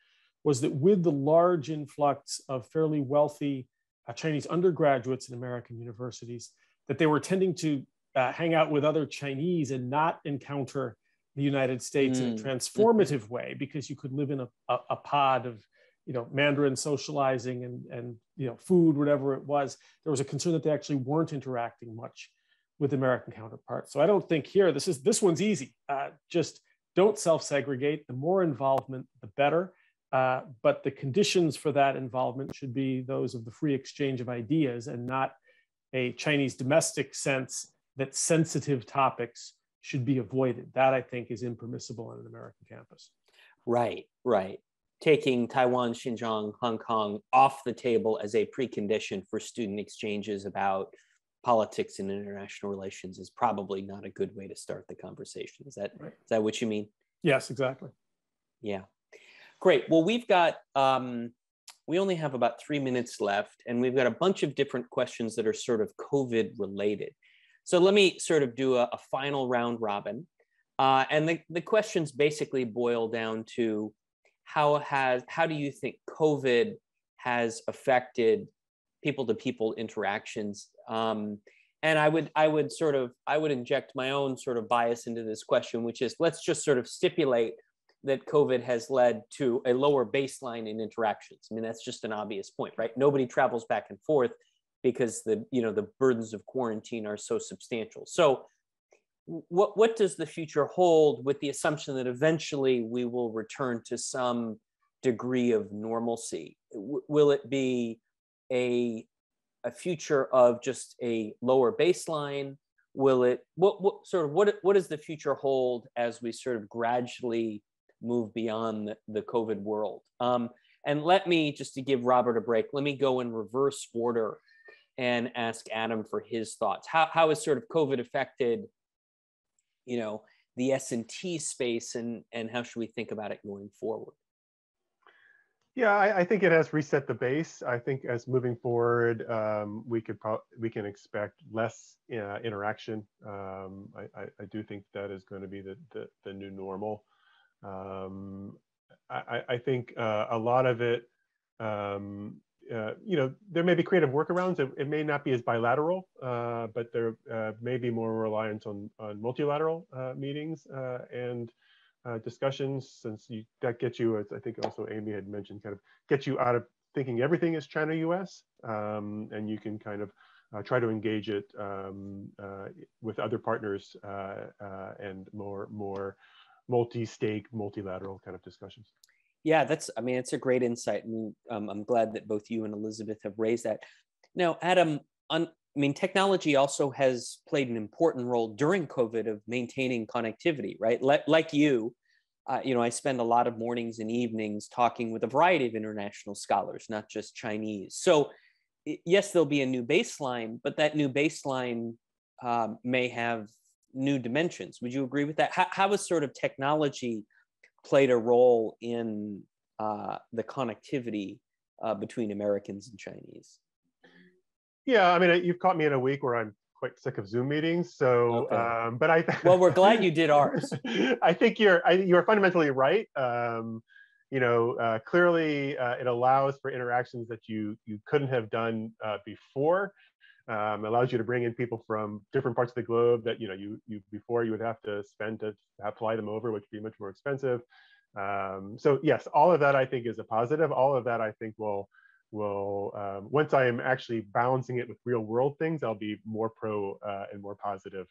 was that with the large influx of fairly wealthy uh, Chinese undergraduates in American universities, that they were tending to uh, hang out with other Chinese and not encounter the United States mm. in a mm. transformative mm-hmm. way because you could live in a, a, a, pod of you know Mandarin socializing and and you know food whatever it was there was a concern that they actually weren't interacting much with American counterparts so I don't think here this is this one's easy uh, just don't self-segregate the more involvement the better uh, but the conditions for that involvement should be those of the free exchange of ideas and not a Chinese domestic sense that sensitive topics should be avoided. That I think is impermissible on an American campus. Right, right. Taking Taiwan, Xinjiang, Hong Kong off the table as a precondition for student exchanges about politics and international relations is probably not a good way to start the conversation. Is that right. is that what you mean? Yes, exactly. Yeah, great. Well, we've got um, we only have about three minutes left, and we've got a bunch of different questions that are sort of COVID related. So let me sort of do a, a final round robin. Uh, and the, the questions basically boil down to how has how do you think COVID has affected people to people interactions? Um, and I would I would sort of I would inject my own sort of bias into this question, which is let's just sort of stipulate that COVID has led to a lower baseline in interactions. I mean, that's just an obvious point, right? Nobody travels back and forth because the you know the burdens of quarantine are so substantial. So what what does the future hold with the assumption that eventually we will return to some degree of normalcy? W- will it be a a future of just a lower baseline? Will it what, what sort of what what does the future hold as we sort of gradually move beyond the, the COVID world? Um, and let me just to give Robert a break. Let me go in reverse order and ask Adam for his thoughts. How, how has sort of COVID affected, you know, the S&T space and, and how should we think about it going forward? Yeah, I, I think it has reset the base. I think as moving forward, um, we could we can expect less uh, interaction. Um, I, I, I, do think that is going to be the, the, the new normal. Um, I, think uh, a lot of it um, uh, you know, there may be creative workarounds. It, it may not be as bilateral, uh, but there uh, may be more reliance on, on multilateral uh, meetings and uh, discussions, since you, that gets you, as I think also Amy had mentioned, kind of get you out of thinking everything is China-U.S. Um, and you can kind of try to engage it um, with other partners and more more multi-stake, multilateral kind of discussions. Yeah, that's, I mean, it's a great insight. And um, I'm glad that both you and Elizabeth have raised that. Now, Adam, on, I mean, technology also has played an important role during COVID of maintaining connectivity, right? Like, you, uh, you know, I spend a lot of mornings and evenings talking with a variety of international scholars, not just Chinese. So, yes, there'll be a new baseline, but that new baseline uh, may have new dimensions. Would you agree with that? How, how is sort of technology played a role in uh, the connectivity uh, between Americans and Chinese. Yeah, I mean, you've caught me in a week where I'm quite sick of Zoom meetings. So, okay. um, but I. Think [laughs] Well, we're glad you did ours. [laughs] I think you're I, you're fundamentally right. Um, you know, uh, clearly uh, it allows for interactions that you you couldn't have done uh, before. Um, allows you to bring in people from different parts of the globe that you know you you before you would have to spend to have fly them over, which would be much more expensive. Um, so yes, all of that I think is a positive. All of that I think will will um, once I am actually balancing it with real world things, I'll be more pro uh, and more positive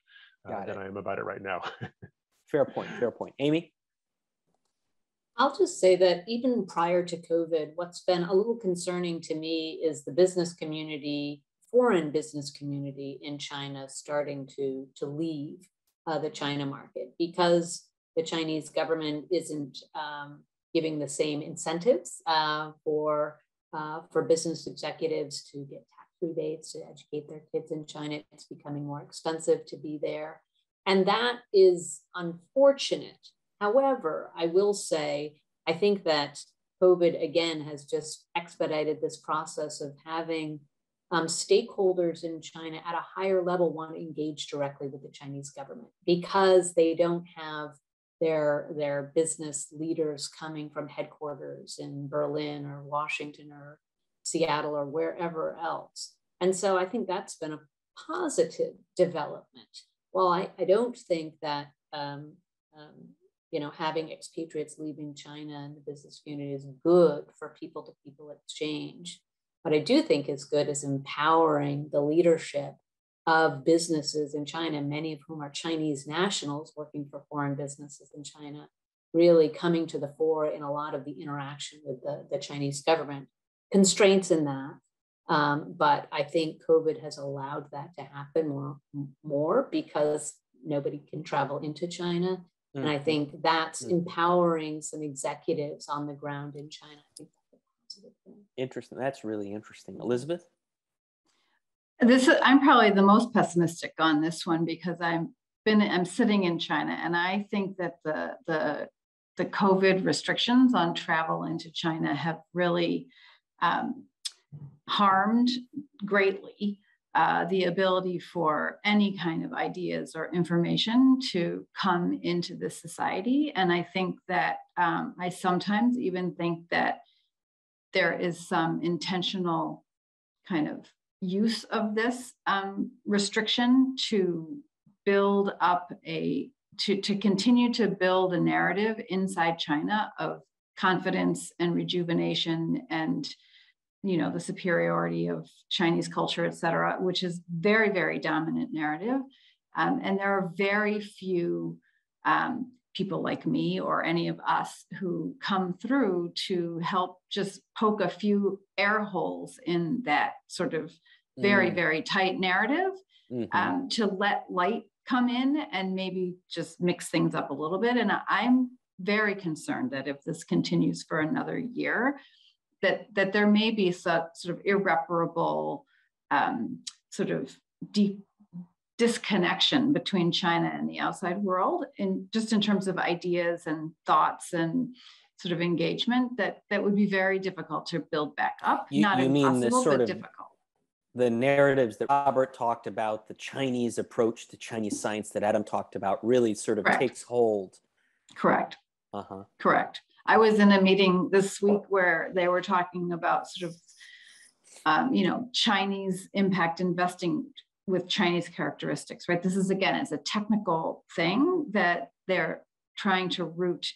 uh, than I am about it right now. [laughs] fair point. Fair point. Amy. I'll just say that even prior to COVID, what's been a little concerning to me is the business community foreign business community in China starting to, to leave uh, the China market because the Chinese government isn't um, giving the same incentives uh, for, uh, for business executives to get tax rebates to educate their kids in China. It's becoming more expensive to be there. And that is unfortunate. However, I will say, I think that COVID again has just expedited this process of having um, stakeholders in China at a higher level want to engage directly with the Chinese government because they don't have their, their business leaders coming from headquarters in Berlin or Washington or Seattle or wherever else. And so I think that's been a positive development. Well, I, I don't think that um, um, you know having expatriates leaving China and the business community is good for people to people exchange. What I do think is good is empowering the leadership of businesses in China, many of whom are Chinese nationals working for foreign businesses in China, really coming to the fore in a lot of the interaction with the, the Chinese government. Constraints in that, um, but I think COVID has allowed that to happen more, more because nobody can travel into China. Mm-hmm. And I mm-hmm. think that's mm-hmm. empowering some executives on the ground in China. I think that's a positive thing. Interesting. That's really interesting. Elizabeth? This is, I'm probably the most pessimistic on this one because I'm been I'm sitting in China and I think that the the the COVID restrictions on travel into China have really um, harmed greatly uh, the ability for any kind of ideas or information to come into this society. And I think that um, I sometimes even think that there is some intentional kind of use of this um, restriction to build up a to, to continue to build a narrative inside China of confidence and rejuvenation and you know the superiority of chinese culture et cetera which is very very dominant narrative. Um, and there are very few um, people like me or any of us who come through to help just poke a few air holes in that sort of very mm. very tight narrative mm-hmm. um, to let light come in and maybe just mix things up a little bit and i'm very concerned that if this continues for another year that that there may be some sort of irreparable um, sort of deep disconnection between China and the outside world, and just in terms of ideas and thoughts and sort of engagement that that would be very difficult to build back up. You, Not you impossible, but of, difficult. The narratives that Robert talked about, the Chinese approach to Chinese science that Adam talked about, really sort of Correct. takes hold. Correct. Uh-huh. Correct. I was in a meeting this week where they were talking about sort of, um, you know, Chinese impact investing with Chinese characteristics, right? This is again, it's a technical thing that they're trying to root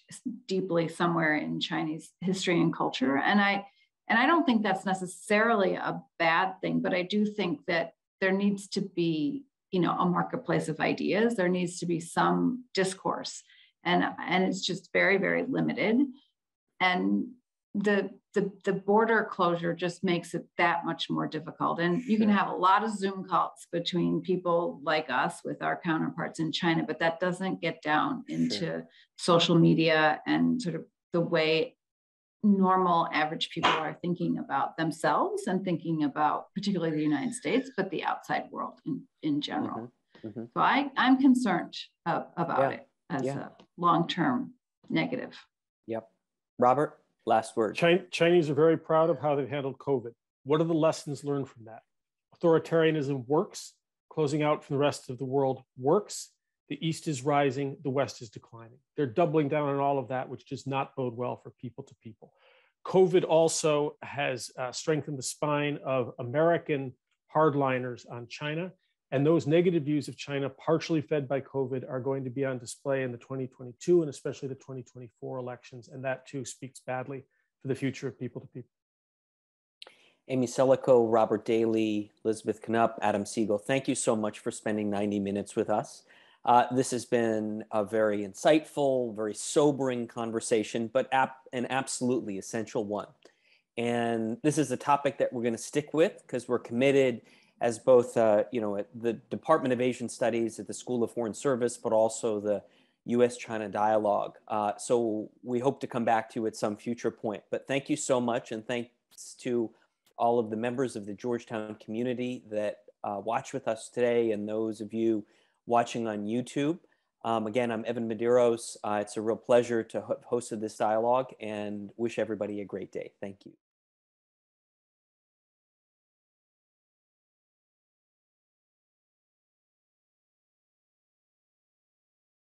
deeply somewhere in Chinese history and culture. And I, and I don't think that's necessarily a bad thing, but I do think that there needs to be, you know, a marketplace of ideas. There needs to be some discourse and and it's just very very limited and the the, the border closure just makes it that much more difficult. And you can have a lot of Zoom calls between people like us with our counterparts in China, but that doesn't get down into sure. social media and sort of the way normal average people are thinking about themselves and thinking about particularly the United States, but the outside world in, in general. Mm-hmm. Mm-hmm. So I, I'm concerned uh, about yeah. it as yeah. a long-term negative. Yep. Robert, last word. Chinese are very proud of how they've handled COVID. What are the lessons learned from that? Authoritarianism works, closing out from the rest of the world works. The East is rising, the West is declining. They're doubling down on all of that, which does not bode well for people to people. COVID also has uh, strengthened the spine of American hardliners on China and those negative views of China, partially fed by COVID, are going to be on display in the 2022 and especially the 2024 elections. And that too speaks badly for the future of people to people. Amy Celico, Robert Daly, Elizabeth Knup, Adam Segal, thank you so much for spending 90 minutes with us. Uh, this has been a very insightful, very sobering conversation, but ap- an absolutely essential one. And this is a topic that we're going to stick with because we're committed as both, uh, you know, at the Department of Asian Studies at the School of Foreign Service, but also the U.S.-China dialogue. Uh, so we hope to come back to you at some future point. But thank you so much, and thanks to all of the members of the Georgetown community that uh, watch with us today, and those of you watching on YouTube. Um, again, I'm Evan Medeiros. Uh, it's a real pleasure to ho- host this dialogue, and wish everybody a great day. Thank you.